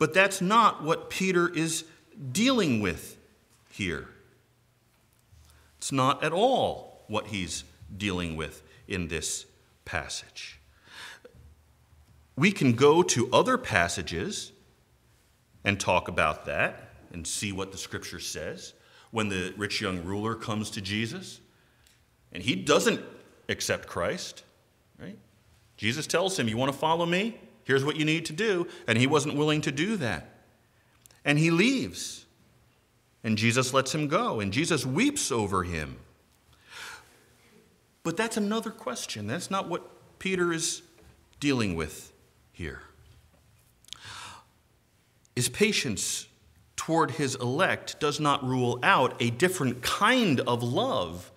But that's not what Peter is dealing with here. It's not at all what he's dealing with in this passage. We can go to other passages and talk about that and see what the scripture says. When the rich young ruler comes to Jesus and he doesn't accept Christ, right? Jesus tells him, You want to follow me? Here's what you need to do. And he wasn't willing to do that. And he leaves. And Jesus lets him go. And Jesus weeps over him. But that's another question. That's not what Peter is dealing with here. His patience toward his elect does not rule out a different kind of love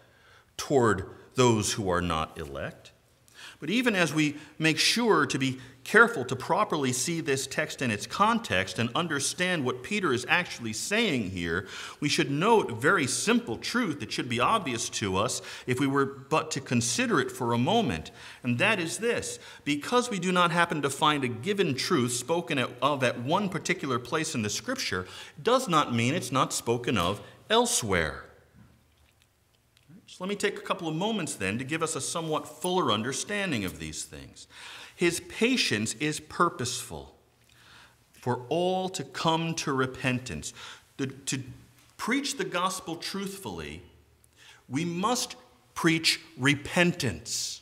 toward those who are not elect. But even as we make sure to be careful to properly see this text in its context and understand what Peter is actually saying here, we should note a very simple truth that should be obvious to us if we were but to consider it for a moment. And that is this because we do not happen to find a given truth spoken of at one particular place in the scripture, does not mean it's not spoken of elsewhere. So let me take a couple of moments then to give us a somewhat fuller understanding of these things. His patience is purposeful for all to come to repentance. The, to preach the gospel truthfully, we must preach repentance.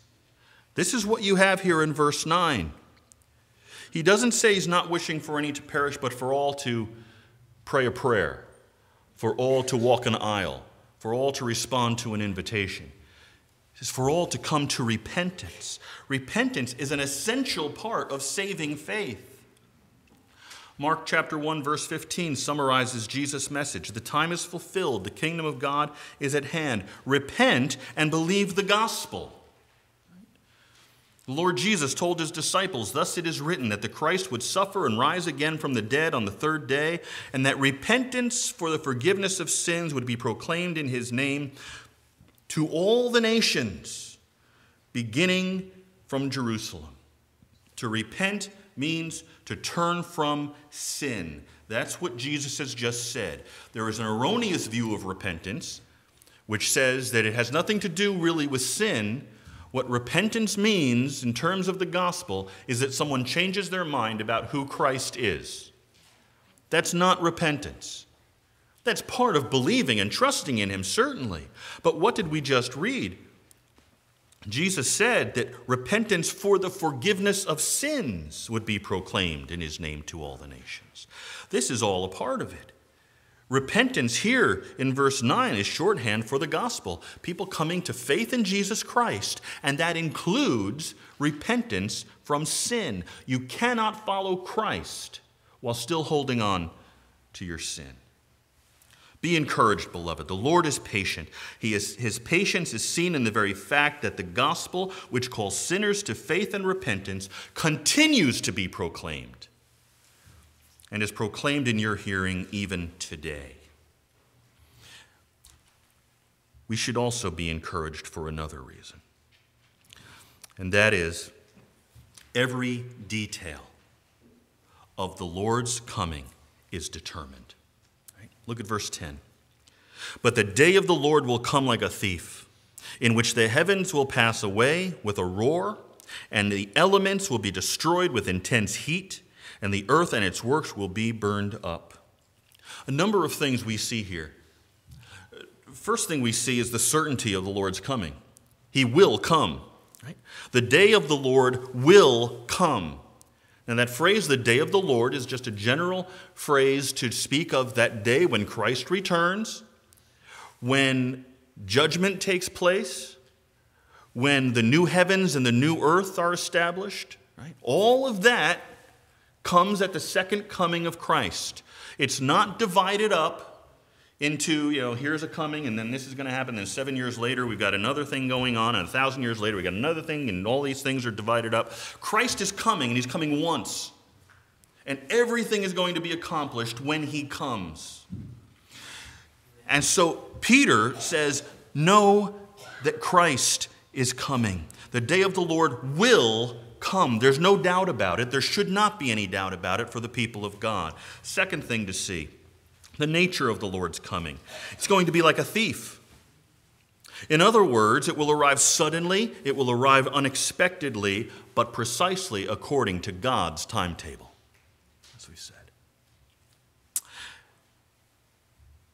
This is what you have here in verse 9. He doesn't say he's not wishing for any to perish, but for all to pray a prayer, for all to walk an aisle, for all to respond to an invitation is for all to come to repentance. Repentance is an essential part of saving faith. Mark chapter 1 verse 15 summarizes Jesus' message. The time is fulfilled, the kingdom of God is at hand. Repent and believe the gospel. The Lord Jesus told his disciples, Thus it is written that the Christ would suffer and rise again from the dead on the third day, and that repentance for the forgiveness of sins would be proclaimed in his name to all the nations, beginning from Jerusalem. To repent means to turn from sin. That's what Jesus has just said. There is an erroneous view of repentance, which says that it has nothing to do really with sin. What repentance means in terms of the gospel is that someone changes their mind about who Christ is. That's not repentance. That's part of believing and trusting in Him, certainly. But what did we just read? Jesus said that repentance for the forgiveness of sins would be proclaimed in His name to all the nations. This is all a part of it. Repentance here in verse 9 is shorthand for the gospel. People coming to faith in Jesus Christ, and that includes repentance from sin. You cannot follow Christ while still holding on to your sin. Be encouraged, beloved. The Lord is patient. He is, his patience is seen in the very fact that the gospel, which calls sinners to faith and repentance, continues to be proclaimed and is proclaimed in your hearing even today. We should also be encouraged for another reason, and that is every detail of the Lord's coming is determined. Look at verse 10. But the day of the Lord will come like a thief, in which the heavens will pass away with a roar, and the elements will be destroyed with intense heat, and the earth and its works will be burned up. A number of things we see here. First thing we see is the certainty of the Lord's coming. He will come. Right? The day of the Lord will come. And that phrase, the day of the Lord, is just a general phrase to speak of that day when Christ returns, when judgment takes place, when the new heavens and the new earth are established. Right? All of that comes at the second coming of Christ. It's not divided up into, you know, here's a coming, and then this is going to happen. Then seven years later, we've got another thing going on, and a thousand years later, we've got another thing, and all these things are divided up. Christ is coming, and he's coming once. And everything is going to be accomplished when he comes. And so Peter says, Know that Christ is coming. The day of the Lord will come. There's no doubt about it. There should not be any doubt about it for the people of God. Second thing to see the nature of the Lord's coming. It's going to be like a thief. In other words, it will arrive suddenly, it will arrive unexpectedly, but precisely according to God's timetable, as we said.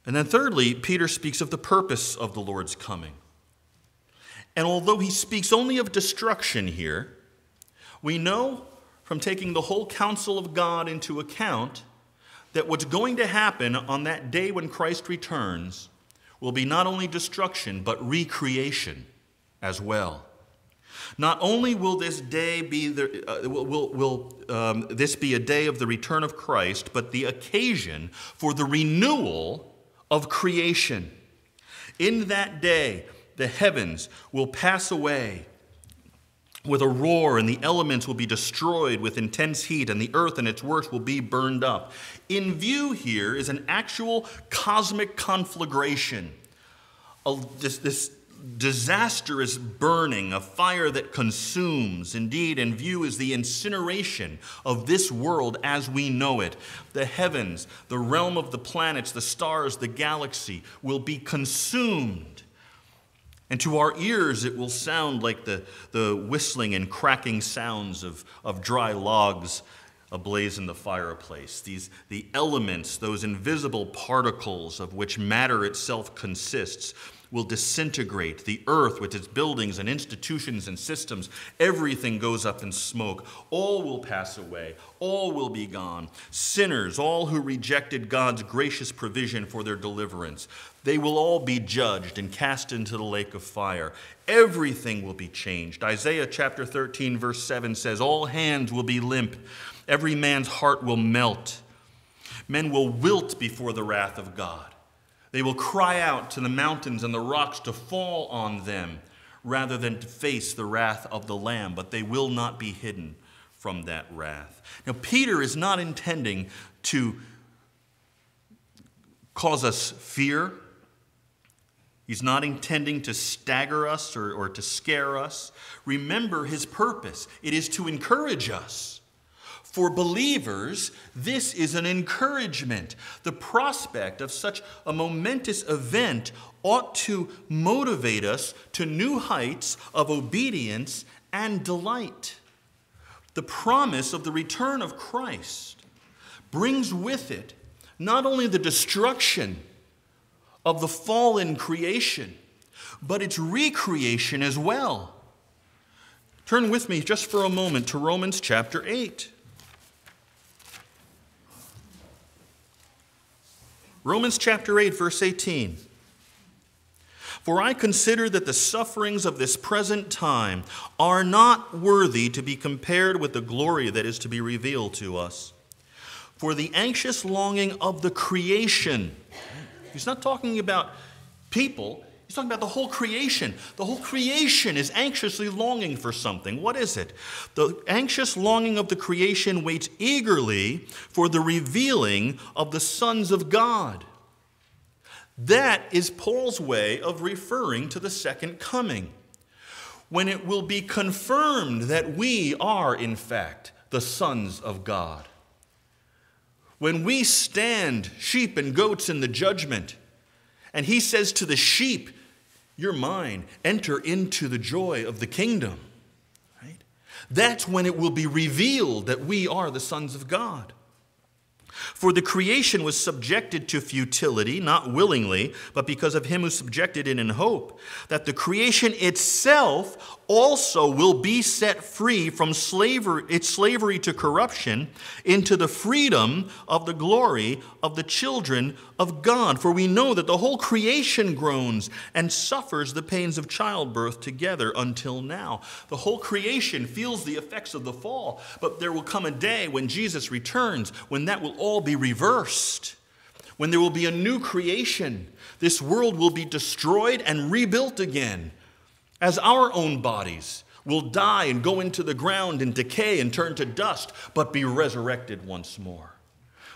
And then, thirdly, Peter speaks of the purpose of the Lord's coming. And although he speaks only of destruction here, we know from taking the whole counsel of God into account that what's going to happen on that day when Christ returns will be not only destruction, but recreation as well. Not only will this day be the, uh, will, will, um, this be a day of the return of Christ, but the occasion for the renewal of creation. In that day, the heavens will pass away with a roar, and the elements will be destroyed with intense heat, and the earth and its works will be burned up. In view here is an actual cosmic conflagration. This, this disastrous burning, a fire that consumes. Indeed, in view is the incineration of this world as we know it. The heavens, the realm of the planets, the stars, the galaxy will be consumed. And to our ears, it will sound like the, the whistling and cracking sounds of, of dry logs ablaze in the fireplace. These, the elements, those invisible particles of which matter itself consists, will disintegrate. The earth, with its buildings and institutions and systems, everything goes up in smoke. All will pass away. All will be gone. Sinners, all who rejected God's gracious provision for their deliverance, they will all be judged and cast into the lake of fire. Everything will be changed. Isaiah chapter 13, verse 7 says, All hands will be limp, every man's heart will melt. Men will wilt before the wrath of God. They will cry out to the mountains and the rocks to fall on them rather than to face the wrath of the Lamb, but they will not be hidden from that wrath. Now, Peter is not intending to cause us fear. He's not intending to stagger us or, or to scare us. Remember his purpose it is to encourage us. For believers, this is an encouragement. The prospect of such a momentous event ought to motivate us to new heights of obedience and delight. The promise of the return of Christ brings with it not only the destruction of the fallen creation, but its recreation as well. Turn with me just for a moment to Romans chapter 8. Romans chapter 8, verse 18. For I consider that the sufferings of this present time are not worthy to be compared with the glory that is to be revealed to us. For the anxious longing of the creation, he's not talking about people, He's talking about the whole creation. The whole creation is anxiously longing for something. What is it? The anxious longing of the creation waits eagerly for the revealing of the sons of God. That is Paul's way of referring to the second coming, when it will be confirmed that we are, in fact, the sons of God. When we stand, sheep and goats, in the judgment, and he says to the sheep, You're mine, enter into the joy of the kingdom. Right? That's when it will be revealed that we are the sons of God. For the creation was subjected to futility, not willingly, but because of him who subjected it in hope, that the creation itself also will be set free from slavery, its slavery to corruption into the freedom of the glory of the children of God. For we know that the whole creation groans and suffers the pains of childbirth together until now. The whole creation feels the effects of the fall, but there will come a day when Jesus returns when that will all be reversed. When there will be a new creation, this world will be destroyed and rebuilt again as our own bodies will die and go into the ground and decay and turn to dust, but be resurrected once more.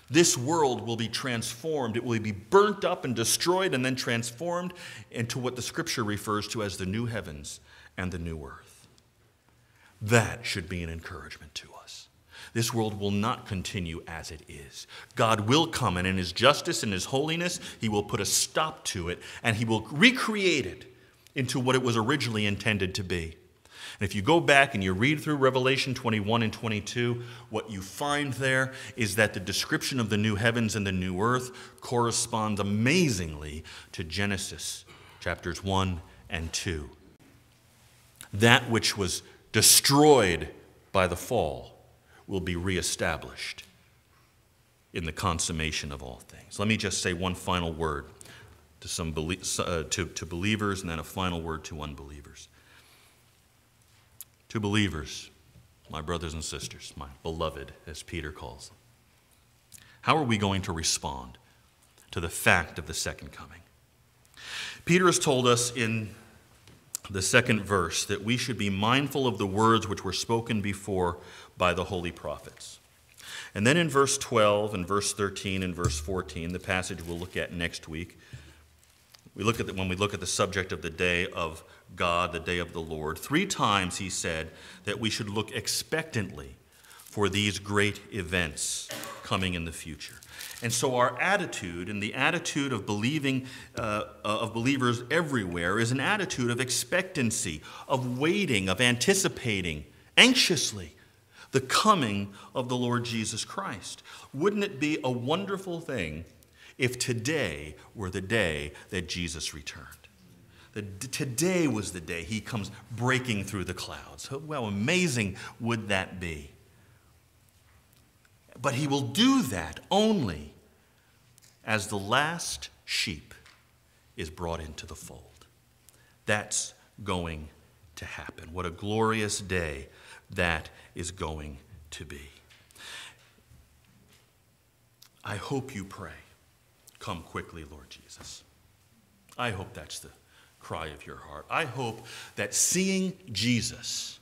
This world will be transformed. It will be burnt up and destroyed and then transformed into what the scripture refers to as the new heavens and the new earth. That should be an encouragement to us. This world will not continue as it is. God will come, and in His justice and His holiness, He will put a stop to it, and He will recreate it into what it was originally intended to be. And if you go back and you read through Revelation 21 and 22, what you find there is that the description of the new heavens and the new earth corresponds amazingly to Genesis chapters 1 and 2. That which was destroyed by the fall will be reestablished in the consummation of all things. Let me just say one final word to, some uh, to, to believers and then a final word to unbelievers. to believers, my brothers and sisters, my beloved, as Peter calls them. How are we going to respond to the fact of the second coming? Peter has told us in the second verse that we should be mindful of the words which were spoken before by the holy prophets. And then in verse 12 and verse 13 and verse 14, the passage we'll look at next week, we look at the, when we look at the subject of the day of God, the day of the Lord, three times he said that we should look expectantly for these great events coming in the future. And so our attitude and the attitude of believing uh, of believers everywhere is an attitude of expectancy, of waiting, of anticipating anxiously the coming of the Lord Jesus Christ. Wouldn't it be a wonderful thing if today were the day that Jesus returned? That today was the day he comes breaking through the clouds. How amazing would that be? But he will do that only as the last sheep is brought into the fold. That's going to happen. What a glorious day that is going to be. I hope you pray, Come quickly, Lord Jesus. I hope that's the cry of your heart. I hope that seeing Jesus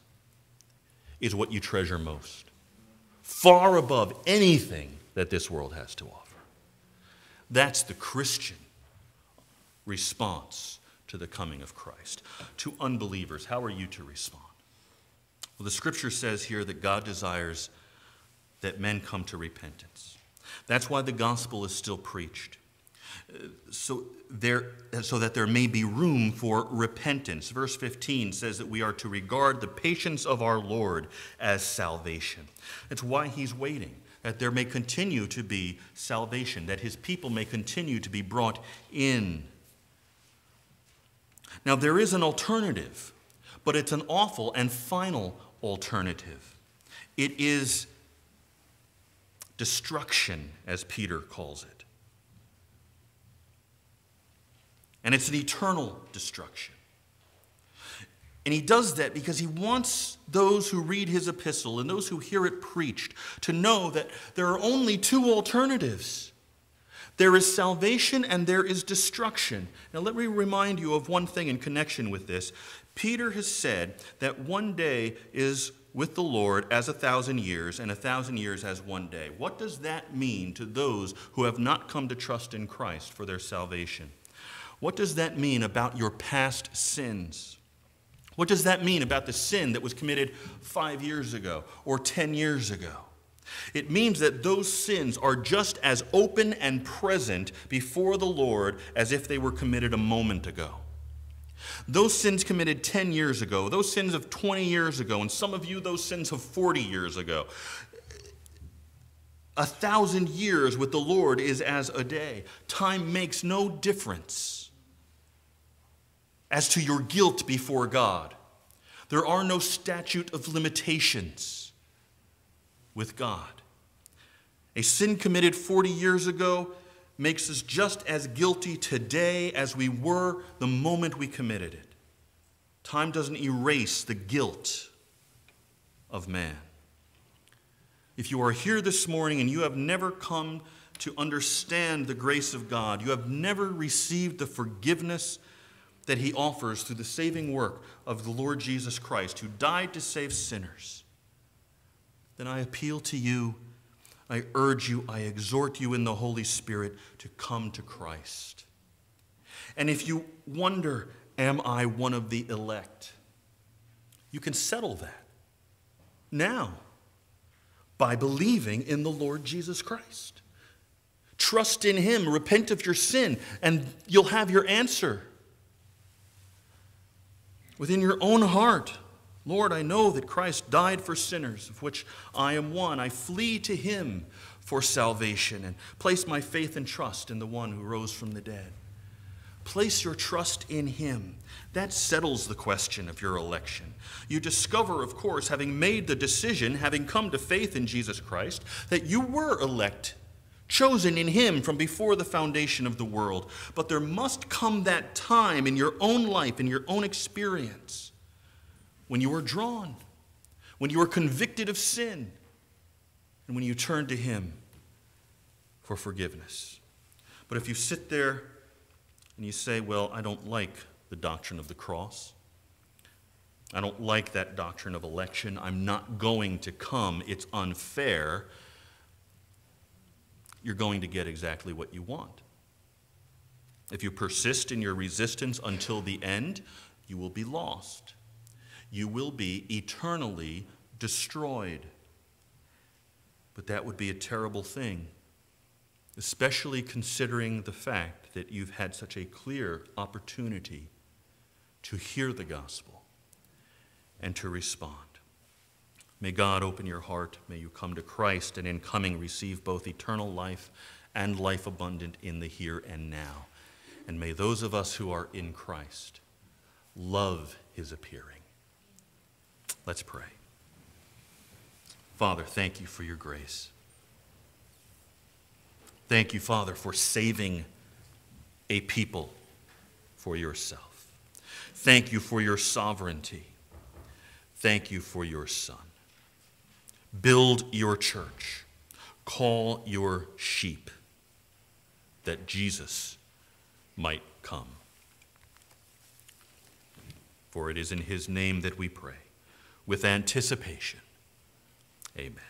is what you treasure most, far above anything that this world has to offer. That's the Christian response to the coming of Christ. To unbelievers, how are you to respond? Well, the scripture says here that God desires that men come to repentance. That's why the gospel is still preached. So, there, so that there may be room for repentance. Verse 15 says that we are to regard the patience of our Lord as salvation. That's why he's waiting that there may continue to be salvation, that his people may continue to be brought in. Now, there is an alternative, but it's an awful and final alternative. It is destruction, as Peter calls it. And it's an eternal destruction. And he does that because he wants those who read his epistle and those who hear it preached to know that there are only two alternatives there is salvation and there is destruction. Now, let me remind you of one thing in connection with this. Peter has said that one day is with the Lord as a thousand years, and a thousand years as one day. What does that mean to those who have not come to trust in Christ for their salvation? What does that mean about your past sins? What does that mean about the sin that was committed five years ago or 10 years ago? It means that those sins are just as open and present before the Lord as if they were committed a moment ago. Those sins committed 10 years ago, those sins of 20 years ago, and some of you, those sins of 40 years ago. A thousand years with the Lord is as a day. Time makes no difference as to your guilt before God. There are no statute of limitations with God. A sin committed 40 years ago makes us just as guilty today as we were the moment we committed it. Time doesn't erase the guilt of man. If you are here this morning and you have never come to understand the grace of God, you have never received the forgiveness that he offers through the saving work of the Lord Jesus Christ, who died to save sinners, then I appeal to you, I urge you, I exhort you in the Holy Spirit to come to Christ. And if you wonder, am I one of the elect? You can settle that now by believing in the Lord Jesus Christ. Trust in Him, repent of your sin, and you'll have your answer within your own heart. Lord, I know that Christ died for sinners, of which I am one. I flee to him for salvation and place my faith and trust in the one who rose from the dead. Place your trust in him. That settles the question of your election. You discover, of course, having made the decision, having come to faith in Jesus Christ, that you were elect chosen in Him from before the foundation of the world. But there must come that time in your own life, in your own experience, when you are drawn, when you are convicted of sin, and when you turn to Him for forgiveness. But if you sit there and you say, Well, I don't like the doctrine of the cross, I don't like that doctrine of election, I'm not going to come, it's unfair, you're going to get exactly what you want. If you persist in your resistance until the end, you will be lost. You will be eternally destroyed. But that would be a terrible thing, especially considering the fact that you've had such a clear opportunity to hear the gospel and to respond. May God open your heart. May you come to Christ and in coming receive both eternal life and life abundant in the here and now. And may those of us who are in Christ love his appearing. Let's pray. Father, thank you for your grace. Thank you, Father, for saving a people for yourself. Thank you for your sovereignty. Thank you for your Son. Build your church. Call your sheep that Jesus might come. For it is in his name that we pray, with anticipation. Amen.